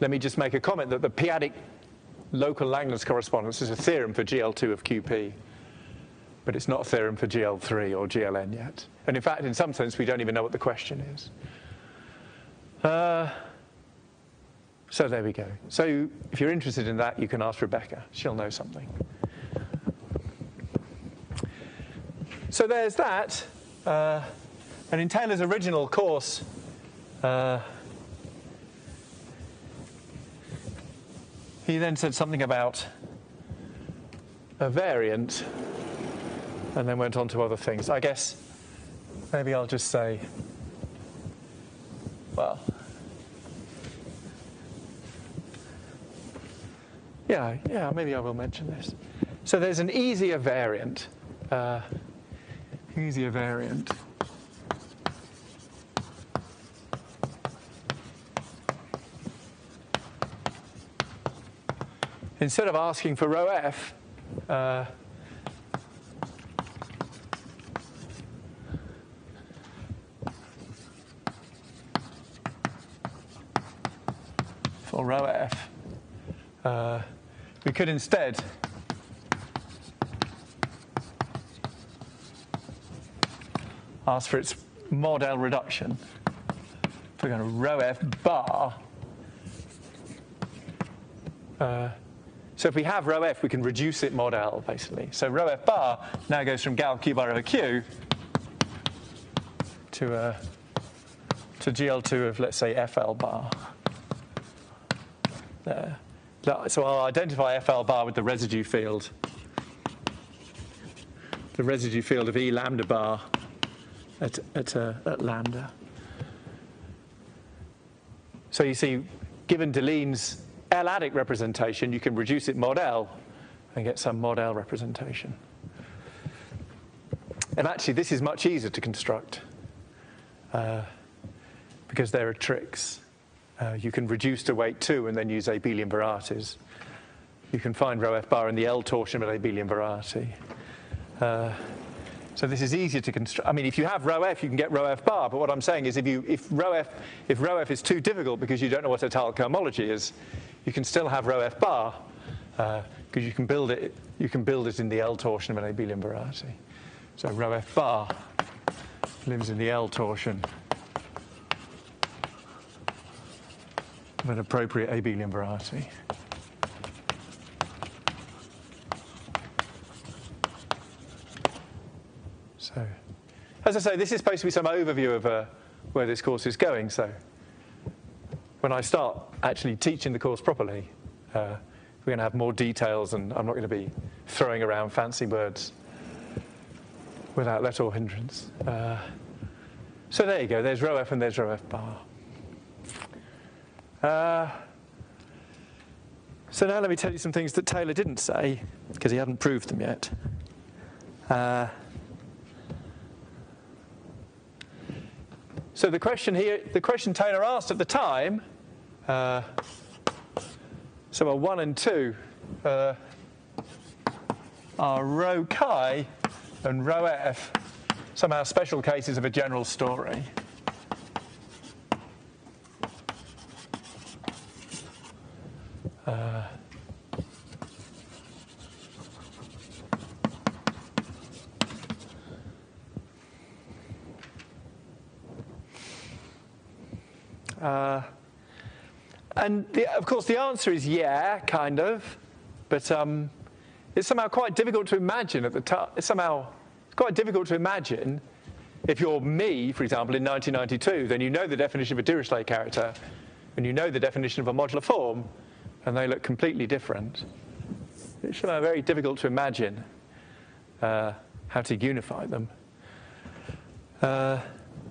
let me just make a comment that the p-adic local Langlands correspondence is a theorem for GL2 of QP but it's not a theorem for GL3 or GLN yet. And in fact, in some sense, we don't even know what the question is. Uh, so there we go. So if you're interested in that, you can ask Rebecca. She'll know something. So there's that. Uh, and in Taylor's original course, uh, he then said something about a variant and then went on to other things. I guess maybe I'll just say well, yeah, yeah, maybe I will mention this. So there's an easier variant, uh, easier variant. Instead of asking for rho f, uh, rho f, uh, we could instead ask for its mod L reduction. So we're going to rho f bar. Uh, so if we have rho f, we can reduce it mod L, basically. So rho f bar now goes from gal q bar over q to, uh, to GL2 of, let's say, FL bar. There. So I'll identify FL bar with the residue field. The residue field of E lambda bar at, at, uh, at lambda. So you see, given Deligne's L-adic representation, you can reduce it mod L and get some mod L representation. And actually, this is much easier to construct uh, because there are tricks. Uh, you can reduce to weight 2 and then use abelian varieties. You can find rho f bar in the L torsion of an abelian variety. Uh, so this is easier to construct. I mean, if you have rho f, you can get rho f bar. But what I'm saying is, if you if rho f if rho f is too difficult because you don't know what étale cohomology is, you can still have rho f bar because uh, you can build it. You can build it in the L torsion of an abelian variety. So rho f bar lives in the L torsion of an appropriate abelian variety. So, as I say, this is supposed to be some overview of uh, where this course is going. So, when I start actually teaching the course properly, uh, we're going to have more details, and I'm not going to be throwing around fancy words without let or hindrance. Uh, so there you go. There's rho f and there's rho f bar. Uh, so now let me tell you some things that Taylor didn't say, because he hadn't proved them yet. Uh, so the question here, the question Taylor asked at the time, uh, so a one and two uh, are rho chi and rho f, somehow special cases of a general story. Uh, and the, of course, the answer is yeah, kind of, but um, it's somehow quite difficult to imagine at the time. It's somehow quite difficult to imagine if you're me, for example, in 1992, then you know the definition of a Dirichlet character, and you know the definition of a modular form, and they look completely different. It's very difficult to imagine uh, how to unify them. Uh,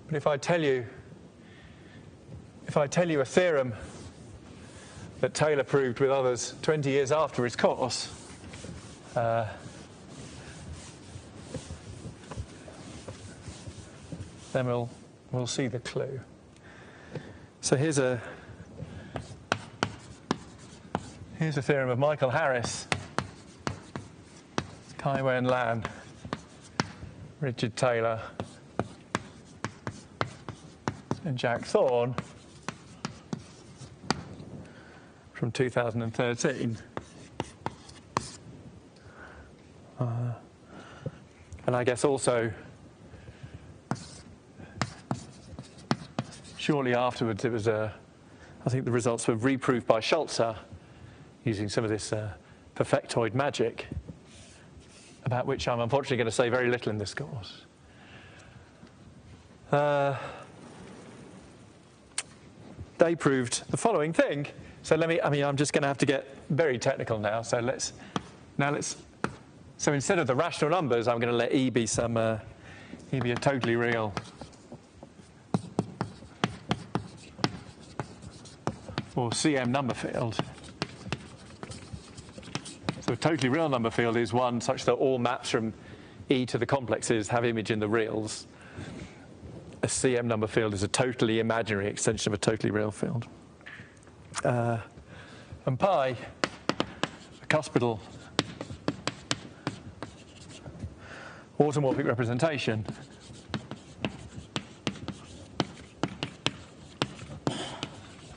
but if I tell you, if I tell you a theorem that Taylor proved with others 20 years after his course, uh, then we'll, we'll see the clue. So here's a Here's the theorem of Michael Harris, Kai Wen Lan, Richard Taylor, and Jack Thorne. From 2013. Uh, and I guess also shortly afterwards, it was a, I think the results were reproved by Scholze using some of this uh, perfectoid magic, about which I'm unfortunately going to say very little in this course. Uh, they proved the following thing. So let me, I mean, I'm just going to have to get very technical now. So let's, now let's, so instead of the rational numbers, I'm going to let E be some, uh, E be a totally real or CM number field. So a totally real number field is one such that all maps from E to the complexes have image in the reals. A CM number field is a totally imaginary extension of a totally real field. Uh, and pi, a cuspidal automorphic representation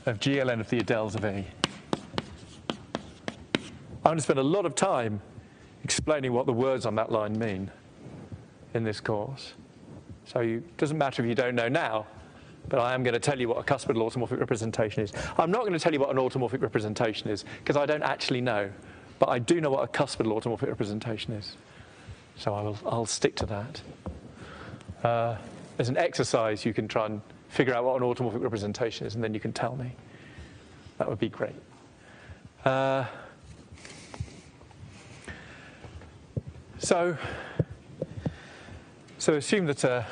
of GLN of the Adeles of E. I'm going to spend a lot of time explaining what the words on that line mean in this course. So it doesn't matter if you don't know now, but I am going to tell you what a cuspidal automorphic representation is. I'm not going to tell you what an automorphic representation is, because I don't actually know, but I do know what a cuspidal automorphic representation is. So I will, I'll stick to that. Uh, as an exercise, you can try and figure out what an automorphic representation is, and then you can tell me. That would be great. Uh, so, so assume that uh,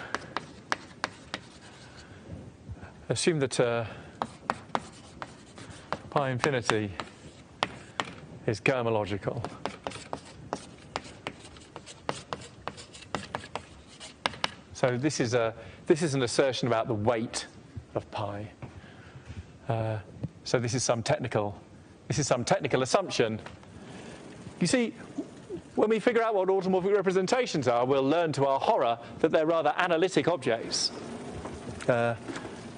assume that uh, pi infinity is cohomological. So this is a this is an assertion about the weight of pi. Uh, so this is some technical, this is some technical assumption. You see, when we figure out what automorphic representations are, we'll learn to our horror that they're rather analytic objects. Uh,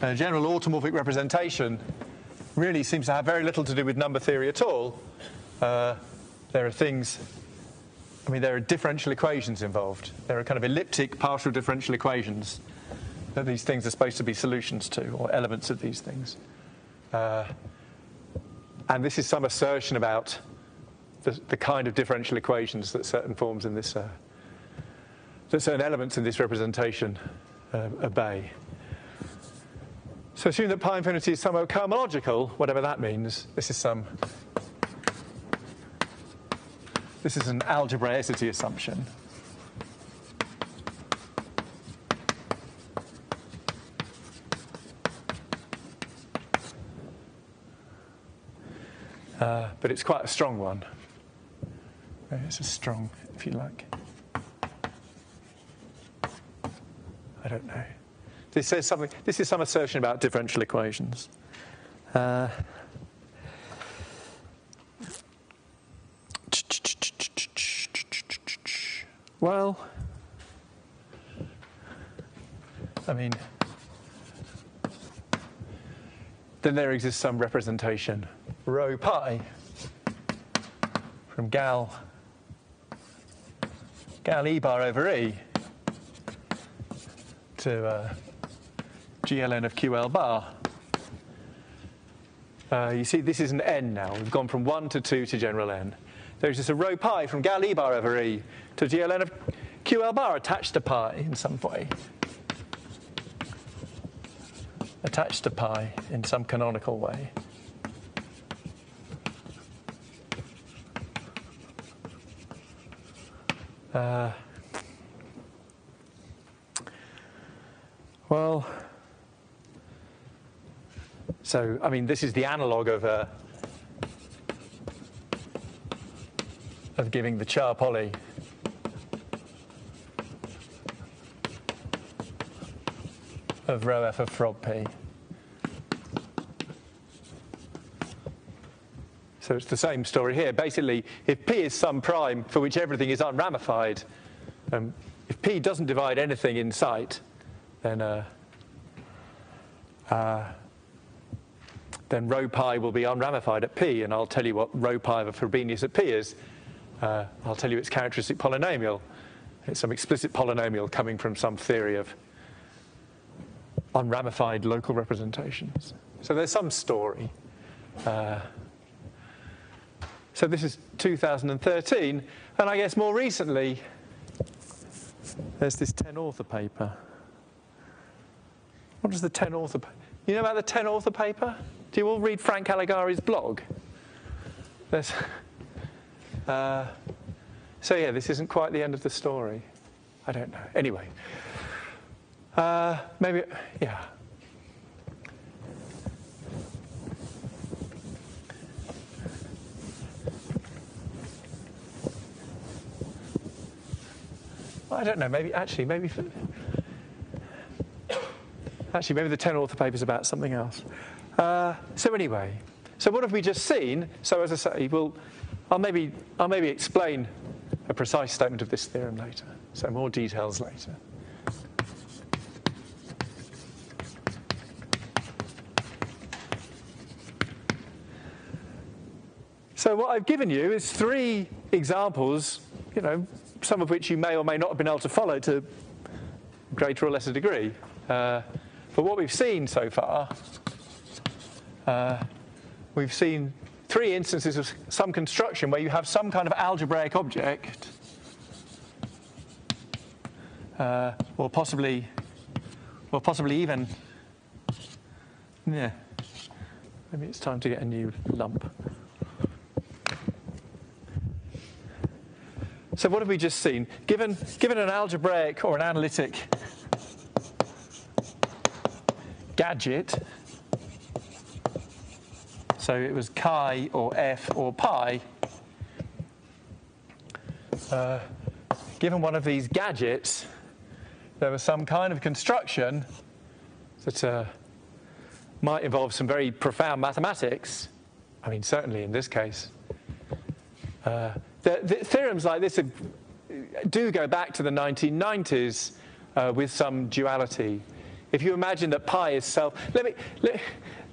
a general automorphic representation really seems to have very little to do with number theory at all. Uh, there are things I mean, there are differential equations involved. There are kind of elliptic partial differential equations that these things are supposed to be solutions to, or elements of these things. Uh, and this is some assertion about the, the, kind of differential equations that certain forms in this, uh, that certain elements in this representation uh, obey. So assume that pi infinity is somehow cohomological, whatever that means. This is some this is an algebraicity assumption. Uh, but it's quite a strong one. It's a strong, if you like. I don't know. This says something. This is some assertion about differential equations. Uh, well, I mean, then there exists some representation rho pi from gal gal e bar over e to uh, gln of ql bar. Uh, you see, this is an n now. We've gone from 1 to 2 to general n. There's just a rho pi from gal e bar over e to gln of ql bar attached to pi in some way. Attached to pi in some canonical way. Uh, well, so I mean, this is the analog of uh, of giving the char poly of rho f of Frob p. So it's the same story here. Basically, if P is some prime for which everything is unramified, um, if P doesn't divide anything in sight, then uh, uh, then rho pi will be unramified at P, and I'll tell you what rho pi of a Frobenius at P is. Uh, I'll tell you its characteristic polynomial. It's some explicit polynomial coming from some theory of unramified local representations. So there's some story. Uh, so this is 2013, and I guess more recently, there's this 10 author paper. What does the 10 author You know about the 10 author paper? Do you all read Frank Calegari's blog? There's, uh, so yeah, this isn't quite the end of the story. I don't know. Anyway, uh, maybe, yeah. I don't know, maybe, actually, maybe. For, actually, maybe the 10 author paper is about something else. Uh, so, anyway, so what have we just seen? So, as I say, we'll, I'll, maybe, I'll maybe explain a precise statement of this theorem later. So, more details later. So, what I've given you is three examples, you know, some of which you may or may not have been able to follow to greater or lesser degree. Uh, but what we've seen so far, uh, we've seen three instances of some construction where you have some kind of algebraic object, uh, or possibly, or possibly even, yeah. Maybe it's time to get a new lump. So what have we just seen? Given, given an algebraic or an analytic gadget, so it was chi or f or pi, uh, given one of these gadgets, there was some kind of construction that uh, might involve some very profound mathematics. I mean, certainly in this case. Uh, the, the theorems like this are, do go back to the 1990s uh, with some duality. If you imagine that pi is self, let me let,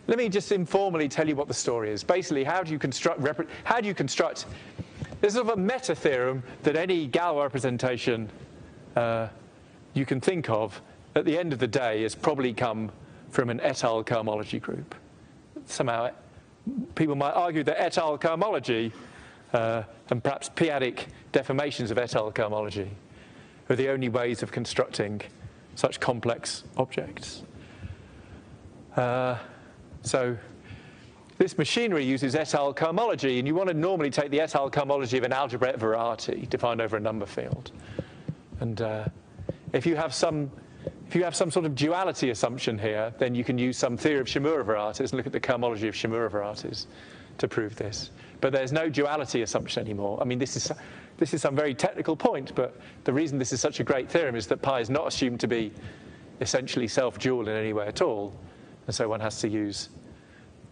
let me just informally tell you what the story is. Basically, how do you construct how do you construct? There's sort of a meta theorem that any Galois representation uh, you can think of at the end of the day has probably come from an étale cohomology group. Somehow, people might argue that étale cohomology uh, and perhaps p-adic deformations of étale cohomology are the only ways of constructing such complex objects. Uh, so this machinery uses étale cohomology, and you want to normally take the étale cohomology of an algebraic variety defined over a number field. And uh, if you have some if you have some sort of duality assumption here, then you can use some theory of Shimura varieties and look at the cohomology of Shimura varieties to prove this. But there's no duality assumption anymore. I mean, this is, this is some very technical point, but the reason this is such a great theorem is that pi is not assumed to be essentially self-dual in any way at all. And so one has to use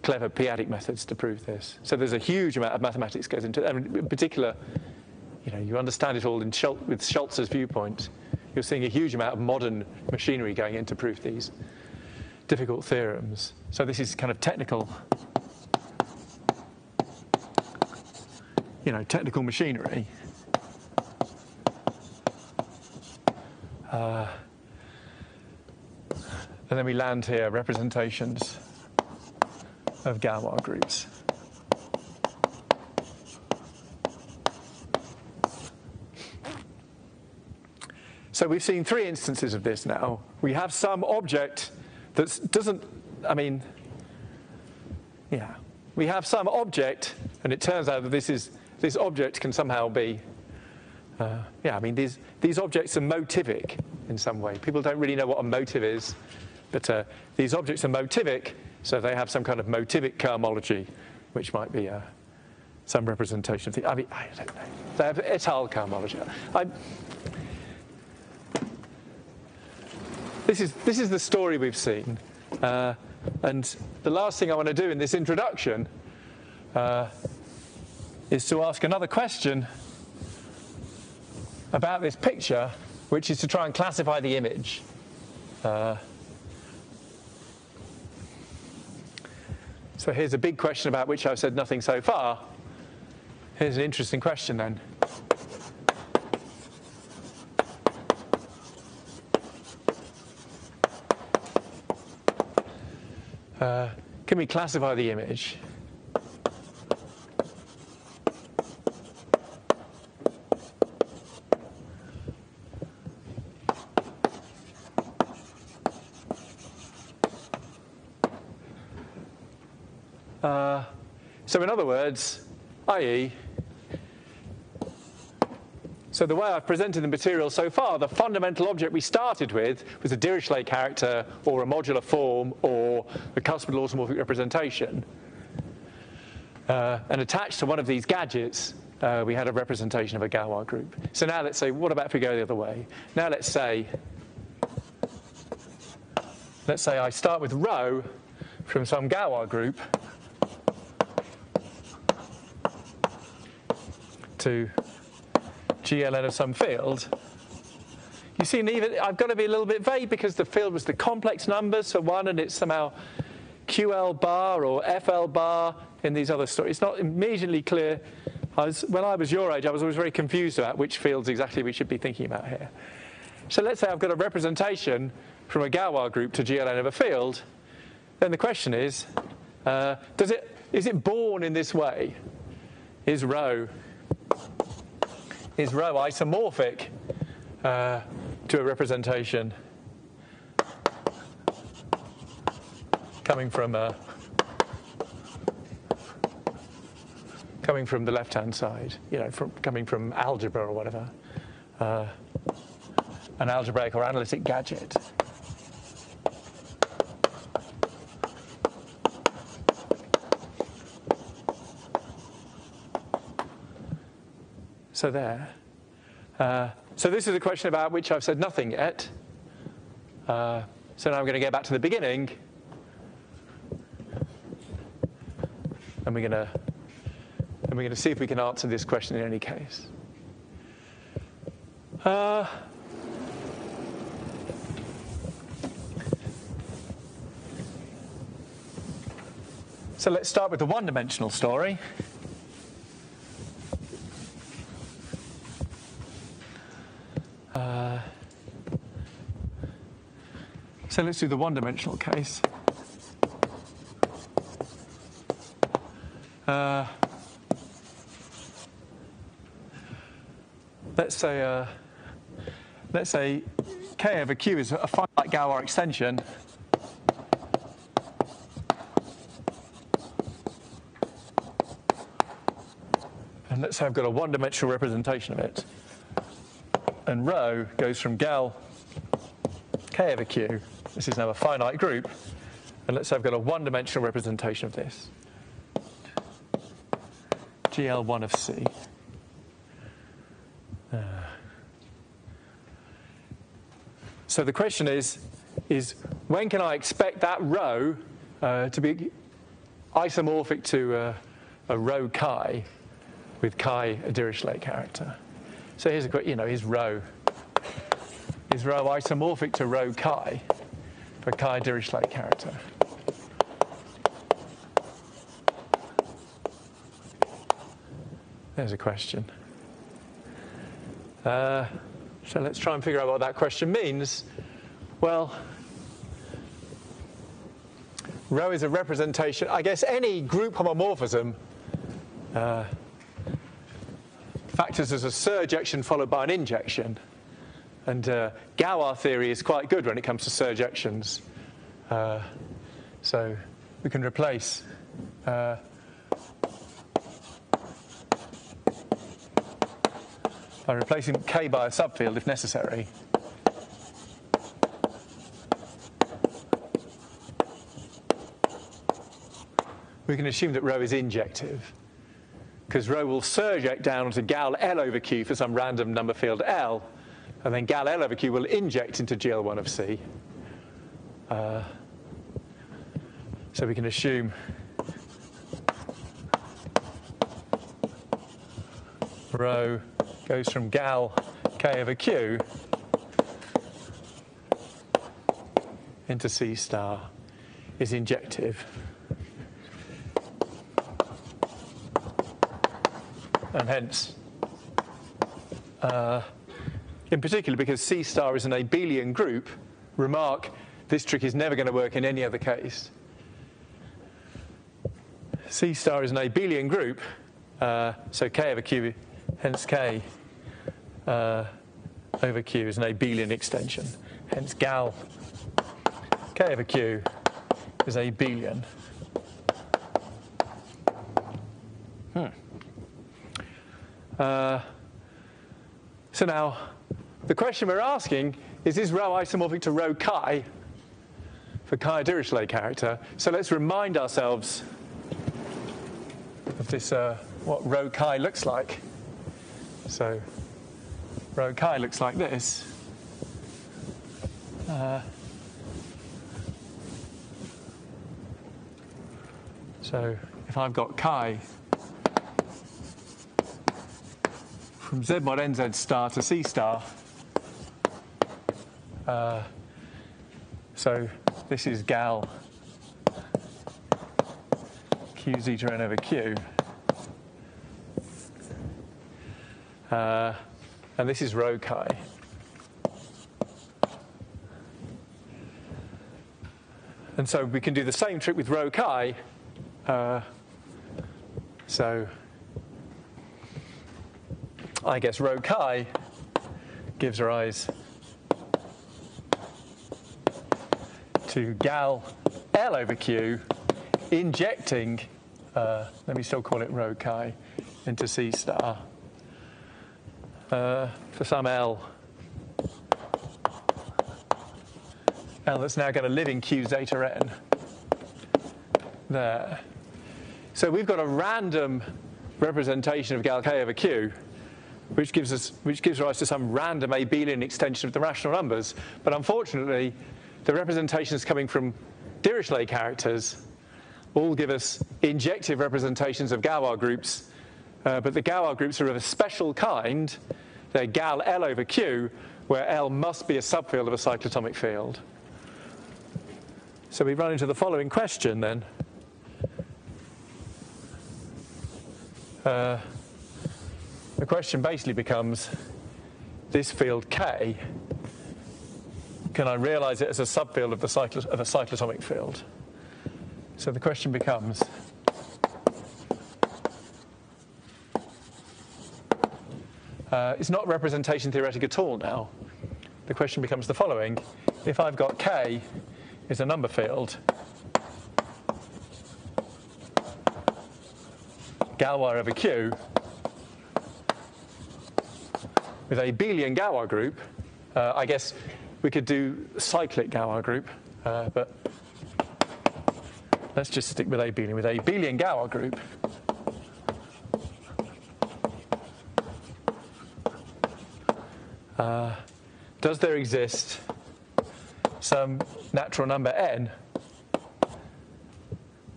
clever p-adic methods to prove this. So there's a huge amount of mathematics goes into it. In particular, you know, you understand it all in Scholze, with Scholze's viewpoint. You're seeing a huge amount of modern machinery going in to prove these difficult theorems. So this is kind of technical you know, technical machinery. Uh, and then we land here representations of Galois groups. So we've seen three instances of this now. We have some object that doesn't, I mean, yeah, we have some object, and it turns out that this is this object can somehow be, uh, yeah, I mean, these, these objects are motivic in some way. People don't really know what a motive is, but uh, these objects are motivic, so they have some kind of motivic cohomology, which might be uh, some representation of the, I mean, I don't know. They have étale cohomology. I, this, is, this is the story we've seen. Uh, and the last thing I want to do in this introduction uh, is to ask another question about this picture, which is to try and classify the image. Uh, so here's a big question about which I've said nothing so far. Here's an interesting question then. Uh, can we classify the image? So, in other words, i.e., so the way I've presented the material so far, the fundamental object we started with was a Dirichlet character or a modular form or a cuspidal automorphic representation. Uh, and attached to one of these gadgets, uh, we had a representation of a Galois group. So now let's say, what about if we go the other way? Now let's say, let's say I start with rho from some Galois group to GLN of some field. You see, even I've got to be a little bit vague because the field was the complex numbers for one, and it's somehow QL bar or FL bar in these other stories. It's not immediately clear. I was, when I was your age, I was always very confused about which fields exactly we should be thinking about here. So let's say I've got a representation from a Galois group to GLN of a field. Then the question is, uh, does it, is it born in this way? Is rho is rho isomorphic uh, to a representation coming from uh, coming from the left-hand side, you know, from coming from algebra or whatever, uh, an algebraic or analytic gadget. So there. Uh, so this is a question about which I've said nothing yet. Uh, so now I'm going to go back to the beginning. And we're going to and we're going to see if we can answer this question in any case. Uh, so let's start with the one-dimensional story. So let's do the one dimensional case. Uh, let's say uh, let's say k over q is a finite Galois extension. And let's say I've got a one-dimensional representation of it. And rho goes from gal k over q this is now a finite group. And let's say I've got a one-dimensional representation of this. GL1 of C. Uh, so the question is, is when can I expect that rho uh, to be isomorphic to uh, a rho chi with chi a Dirichlet character? So here's a quick, you know, is rho is rho isomorphic to rho chi? for Chi Dirichlet character. There's a question. Uh, so let's try and figure out what that question means. Well, rho is a representation, I guess any group homomorphism uh, factors as a surjection followed by an injection. And uh, Galois theory is quite good when it comes to surjections. Uh, so we can replace uh, by replacing K by a subfield if necessary. We can assume that rho is injective because rho will surject down to gal L over Q for some random number field L and then gal L over Q will inject into GL1 of C. Uh, so we can assume rho goes from gal K over Q into C star is injective. And hence, uh, in particular because C star is an abelian group, remark this trick is never going to work in any other case. C star is an abelian group, uh, so K over Q, hence K uh, over Q is an abelian extension. Hence gal K over Q is abelian. Hmm. Uh, so now the question we're asking is is rho isomorphic to rho chi for chi Dirichlet character? So let's remind ourselves of this, uh, what rho chi looks like. So rho chi looks like this. Uh, so if I've got chi from z mod nz star to c star, uh, so this is gal q zeta n over q. Uh, and this is rho chi. And so we can do the same trick with rho chi. Uh, so I guess rho chi gives rise to gal L over Q injecting, uh, let me still call it rho chi, into C star uh, for some L. L that's now going to live in Q zeta n. There. So we've got a random representation of gal k over Q, which gives us which gives rise to some random abelian extension of the rational numbers. But unfortunately, the representations coming from Dirichlet characters all give us injective representations of Galois groups, uh, but the Galois groups are of a special kind. They're gal L over Q, where L must be a subfield of a cyclotomic field. So we run into the following question then. Uh, the question basically becomes this field K, can I realize it as a subfield of, the cyclo- of a cyclotomic field? So the question becomes uh, it's not representation theoretic at all now. The question becomes the following if I've got K is a number field, Galois over Q, with a abelian Galois group, uh, I guess we could do cyclic Galois group, uh, but let's just stick with abelian. With a abelian Galois group, uh, does there exist some natural number n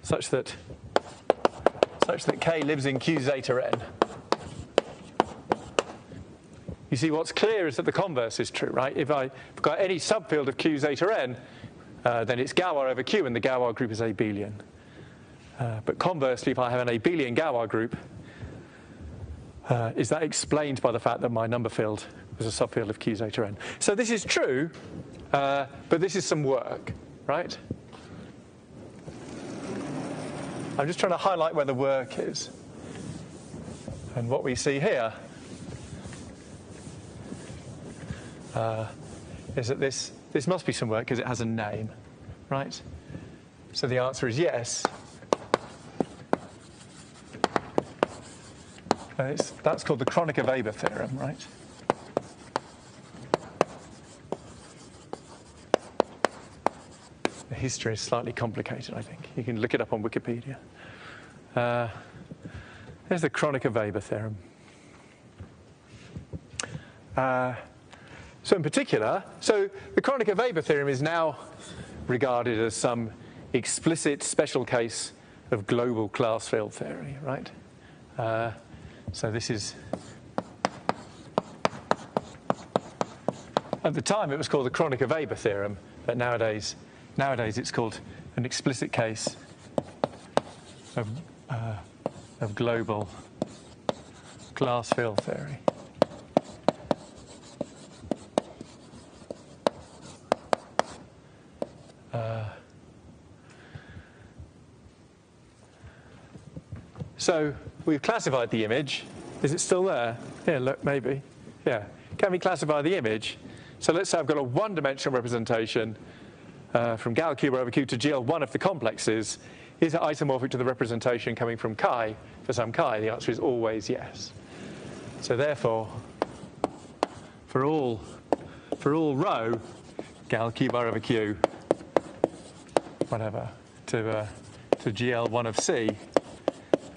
such that such that k lives in q zeta n? You see, what's clear is that the converse is true, right? If I've got any subfield of Q zeta n, uh, then it's Galois over Q, and the Galois group is abelian. Uh, but conversely, if I have an abelian Galois group, uh, is that explained by the fact that my number field is a subfield of Q zeta n? So this is true, uh, but this is some work, right? I'm just trying to highlight where the work is. And what we see here uh, is that this, this must be some work because it has a name, right? So the answer is yes. That's called the Kronecker-Weber theorem, right? The history is slightly complicated, I think. You can look it up on Wikipedia. Uh, there's the Kronecker-Weber theorem. Uh, so, in particular, so the Kronecker-Weber theorem is now regarded as some explicit special case of global class field theory, right? Uh, so this is. At the time, it was called the Kronecker-Weber theorem, but nowadays, nowadays it's called an explicit case of, uh, of global class field theory. So we've classified the image. Is it still there? Yeah, look, maybe. Yeah. Can we classify the image? So let's say I've got a one-dimensional representation uh, from gal q over q to GL one of the complexes. Is it isomorphic to the representation coming from chi for some chi? The answer is always yes. So therefore, for all for all rho, gal q over q, whatever, to uh, to GL one of C,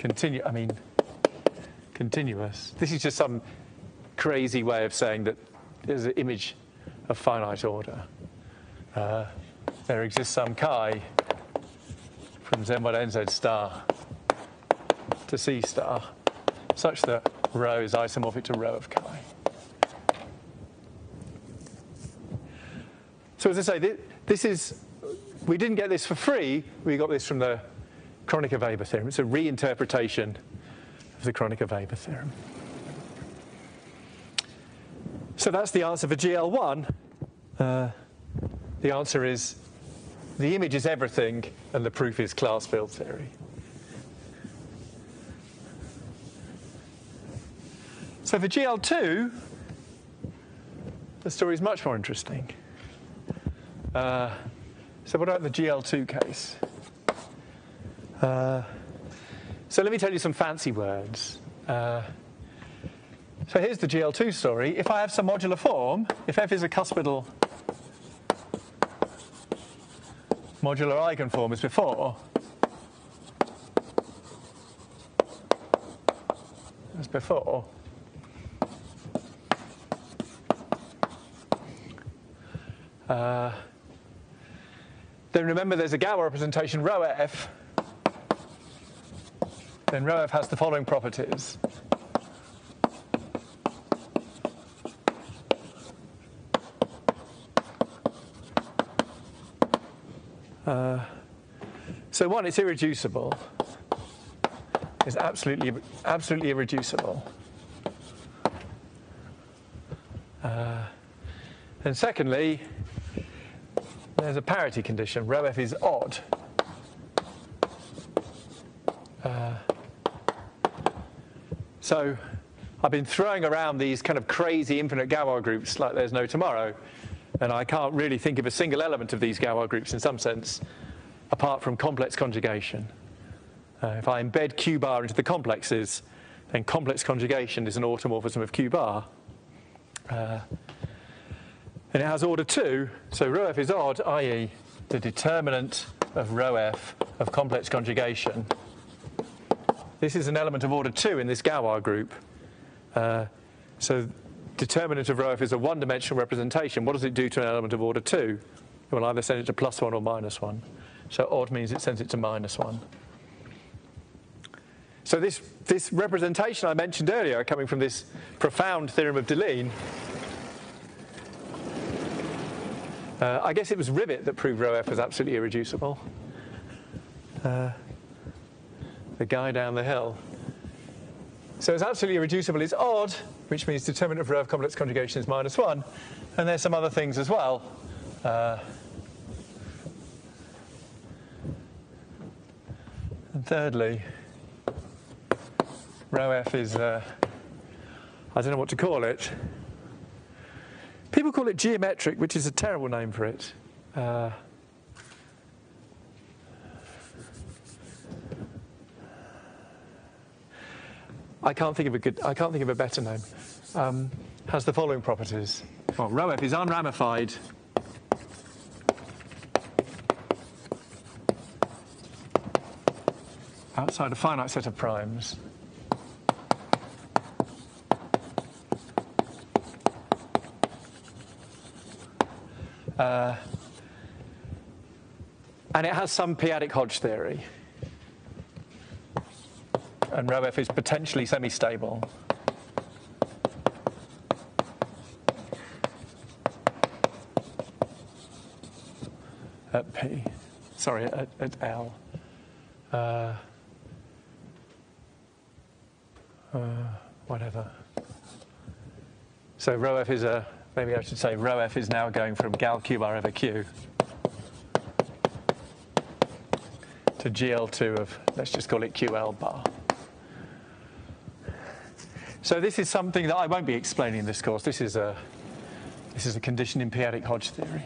continue, I mean, continuous. This is just some crazy way of saying that there's an image of finite order. Uh, there exists some chi from z mod nz star to c star such that rho is isomorphic to rho of chi. So as I say, this is, we didn't get this for free, we got this from the Kronecker-Weber theorem. It's a reinterpretation of the Kronecker-Weber theorem. So that's the answer for GL1. Uh, the answer is the image is everything and the proof is class field theory. So for GL2, the story is much more interesting. Uh, so what about the GL2 case? Uh, so let me tell you some fancy words. Uh, so here's the GL2 story. If I have some modular form, if f is a cuspidal modular eigenform as before, as before, uh, then remember there's a Galois representation rho f. Then f has the following properties. Uh, so one, it's irreducible. It's absolutely, absolutely irreducible. Uh, and secondly, there's a parity condition. Rho f is odd. So I've been throwing around these kind of crazy infinite Galois groups like there's no tomorrow, and I can't really think of a single element of these Galois groups in some sense apart from complex conjugation. Uh, if I embed Q bar into the complexes, then complex conjugation is an automorphism of Q bar. Uh, and it has order 2, so rho f is odd, i.e., the determinant of rho f of complex conjugation. This is an element of order 2 in this Galois group. Uh, so determinant of rho f is a one-dimensional representation. What does it do to an element of order 2? It will either send it to plus 1 or minus 1. So odd means it sends it to minus 1. So this, this representation I mentioned earlier, coming from this profound theorem of Deligne, Uh, I guess it was Ribet that proved rho f was absolutely irreducible. Uh, the guy down the hill. So it's absolutely irreducible. It's odd, which means determinant of rho of complex conjugation is minus 1. And there's some other things as well. Uh, and thirdly, rho f is, uh, I don't know what to call it. People call it geometric, which is a terrible name for it. Uh, I can't think of a good. I can't think of a better name. Um, has the following properties. Well, f is unramified. Outside a finite set of primes. Uh, and it has some p-adic Hodge theory. And rho f is potentially semi-stable. At P, sorry, at, at L. Uh, uh, whatever. So rho f is a maybe I should say rho f is now going from gal q bar over q to GL2 of, let's just call it QL bar. So this is something that I won't be explaining in this course. This is a, this is a condition in p-adic Hodge theory.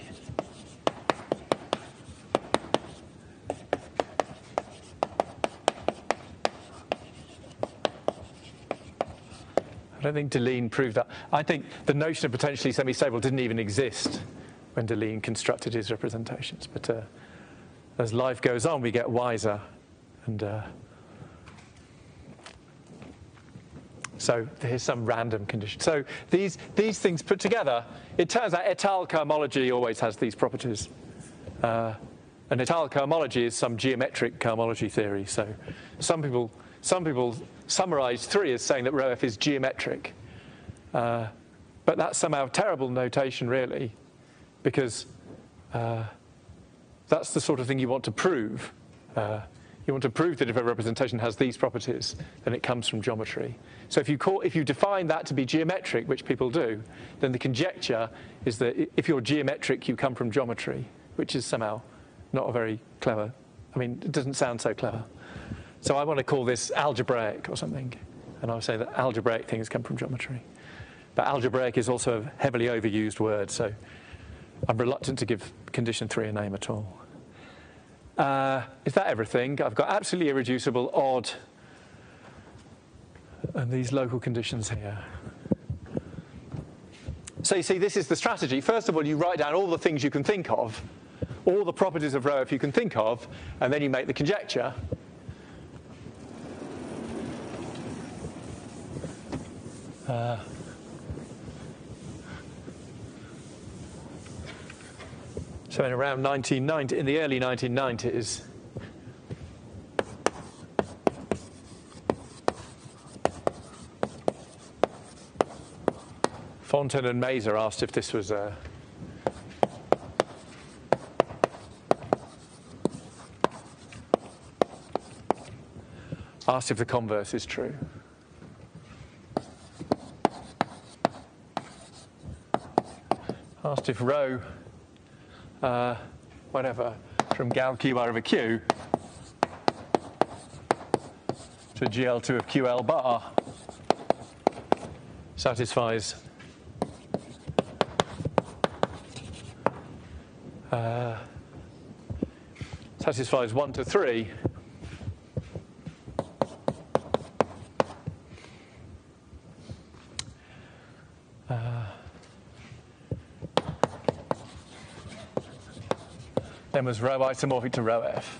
I don't think Deligne proved that. I think the notion of potentially semi-stable didn't even exist when Deligne constructed his representations. But uh, as life goes on, we get wiser. And uh, So here's some random condition. So these, these things put together, it turns out étale cohomology always has these properties. Uh, and étale cohomology is some geometric cohomology theory. So some people, some people summarize three as saying that rho f is geometric. Uh, but that's somehow terrible notation, really, because uh, that's the sort of thing you want to prove. Uh, you want to prove that if a representation has these properties, then it comes from geometry. So if you, call, if you define that to be geometric, which people do, then the conjecture is that if you're geometric, you come from geometry, which is somehow not a very clever, I mean, it doesn't sound so clever. So I want to call this algebraic or something. And I'll say that algebraic things come from geometry. But algebraic is also a heavily overused word, so I'm reluctant to give condition three a name at all. Uh, is that everything? I've got absolutely irreducible, odd, and these local conditions here. So you see, this is the strategy. First of all, you write down all the things you can think of, all the properties of rho if you can think of, and then you make the conjecture. Uh, So in around 1990, in the early 1990s, Fontaine and Mazur asked if this was a asked if the converse is true. Asked if rho uh, whatever, from gal q bar over q to GL2 of QL bar satisfies uh, satisfies 1 to 3 then was rho isomorphic to rho f,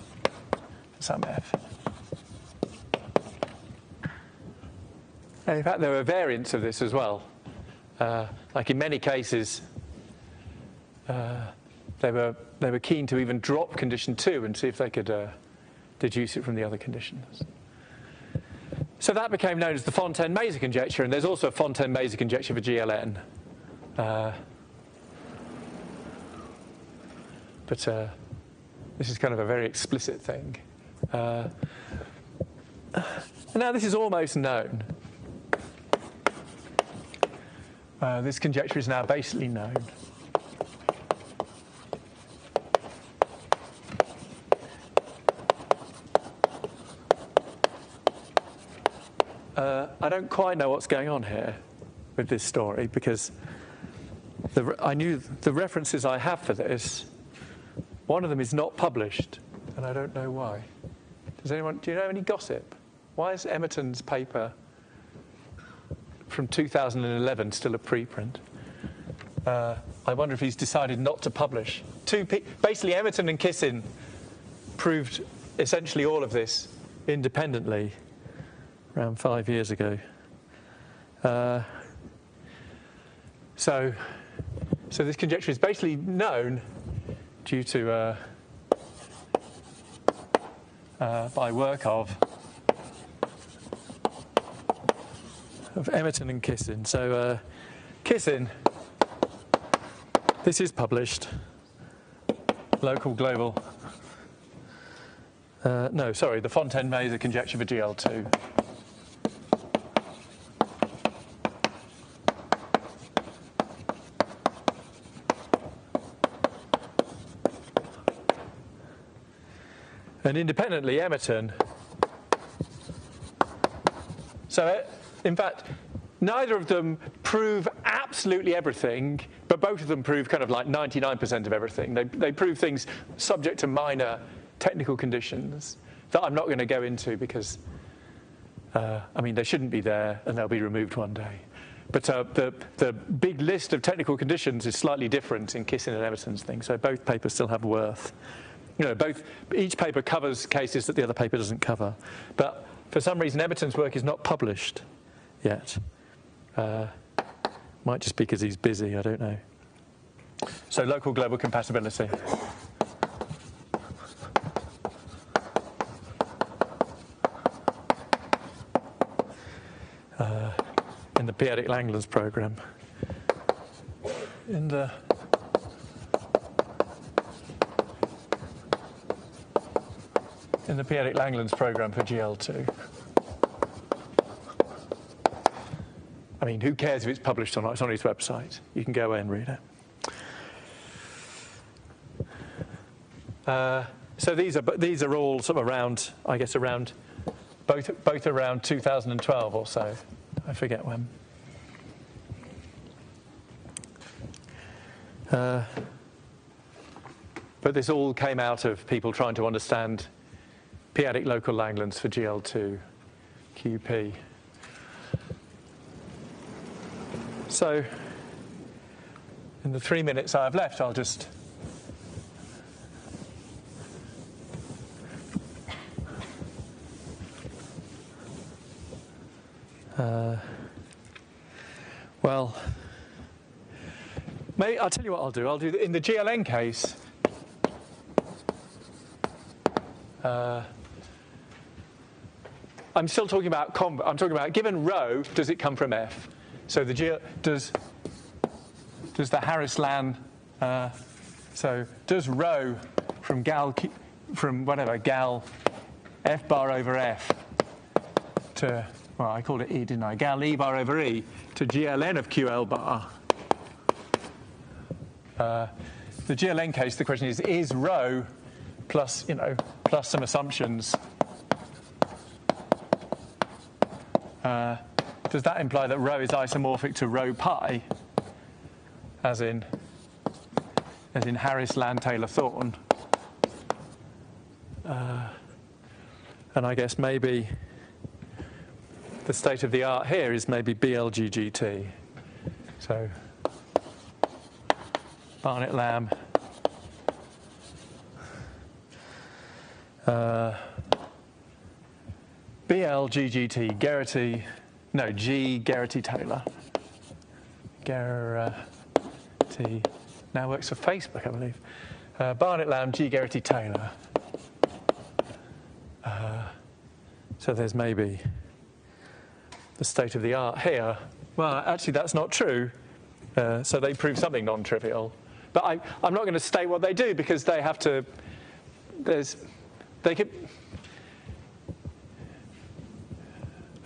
some f. And in fact, there were variants of this as well. Uh, like in many cases, uh, they, were, they were keen to even drop condition two and see if they could uh, deduce it from the other conditions. So that became known as the Fontaine-Mazur conjecture, and there's also a Fontaine-Mazur conjecture for GLN. Uh, but uh, this is kind of a very explicit thing. Uh, now, this is almost known. Uh, this conjecture is now basically known. Uh, I don't quite know what's going on here with this story because the, I knew the references I have for this one of them is not published, and I don't know why. Does anyone, do you know any gossip? Why is Emerton's paper from 2011 still a preprint? Uh, I wonder if he's decided not to publish. Two pe- basically, Emerton and Kissin proved essentially all of this independently around five years ago. Uh, so, so this conjecture is basically known due to uh, uh, by work of of Emerton and Kissin. So uh, Kissin, this is published. Local global. Uh, no, sorry, the Fontaine-Mazur conjecture for GL2. And independently Emerton. So, uh, in fact, neither of them prove absolutely everything, but both of them prove kind of like 99% of everything. They, they prove things subject to minor technical conditions that I'm not going to go into because, uh, I mean, they shouldn't be there and they'll be removed one day. But uh, the, the big list of technical conditions is slightly different in Kissin and Emerton's thing, so both papers still have worth you know, both each paper covers cases that the other paper doesn't cover. But for some reason, Emerton's work is not published yet. Uh, might just be because he's busy, I don't know. So local global compatibility. Uh, in the P-adic Langlands program. In the in the P-adic Langlands program for GL2. I mean, who cares if it's published or not? It's on his website. You can go away and read it. Uh, so these are these are all sort of around, I guess, around both both around 2012 or so. I forget when. Uh, but this all came out of people trying to understand p-adic local Langlands for GL2 QP. So, in the three minutes I have left, I'll just Uh, well, May, I'll tell you what I'll do. I'll do in the GLN case. Uh, I'm still talking about I'm talking about given rho, does it come from F? So the G- does does the Harris-Lamb uh, so does rho from gal from whatever gal F bar over F to well I called it E didn't I gal E bar over E to GLN of QL bar. Uh, the GLN case, the question is, is rho plus, you know, plus some assumptions Uh, does that imply that rho is isomorphic to rho pi, as in as in Harris, Lan, Taylor, Thorne? uh, and I guess maybe the state of the art here is maybe BLGGT. So Barnet, Lamb. Uh, BLGGT, Geraghty, no, G, Geraghty Taylor. Geraghty, now works for Facebook, I believe. Uh, Barnet Lamb, G, Geraghty Taylor. Uh, so there's maybe the state of the art here. Well, actually, that's not true. Uh, so they prove something non trivial. But I, I'm not going to state what they do because they have to. There's. They could. I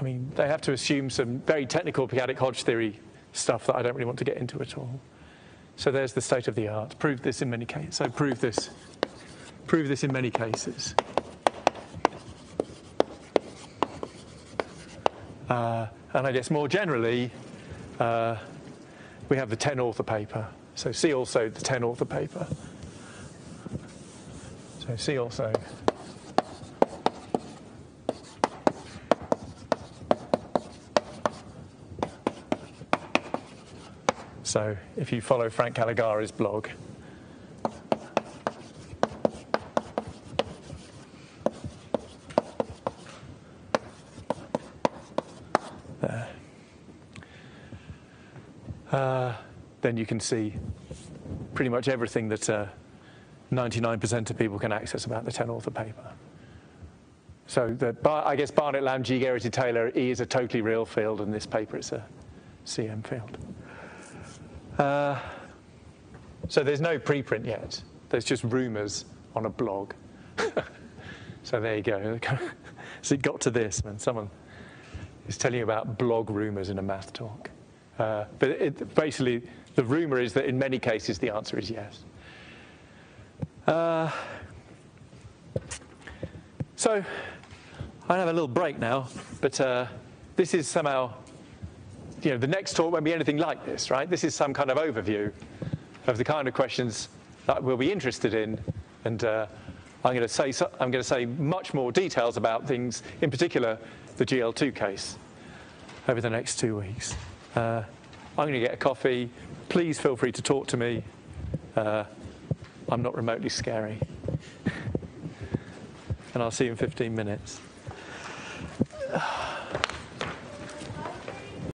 mean, they have to assume some very technical p-adic Hodge theory stuff that I don't really want to get into at all. So there's the state of the art. Prove this in many cases. So prove this. Prove this in many cases. Uh, and I guess more generally, uh, we have the 10 author paper. So see also the 10 author paper. So see also. So if you follow Frank Calegari's blog, there, uh, then you can see pretty much everything that uh, 99% of people can access about the 10 author paper. So the, I guess Barnet, Lamb, G, Geraghty, Taylor, E is a totally real field, and this paper is a CM field. Uh, so there's no preprint yet. There's just rumors on a blog. so there you go. so it got to this when someone is telling you about blog rumors in a math talk. Uh, but it, basically, the rumor is that in many cases the answer is yes. Uh, so I have a little break now, but uh, this is somehow, you know, the next talk won't be anything like this, right? This is some kind of overview of the kind of questions that we'll be interested in, and uh, I'm going to say I'm going to say much more details about things, in particular the GL2 case, over the next two weeks. Uh, I'm going to get a coffee. Please feel free to talk to me. Uh, I'm not remotely scary. and I'll see you in 15 minutes.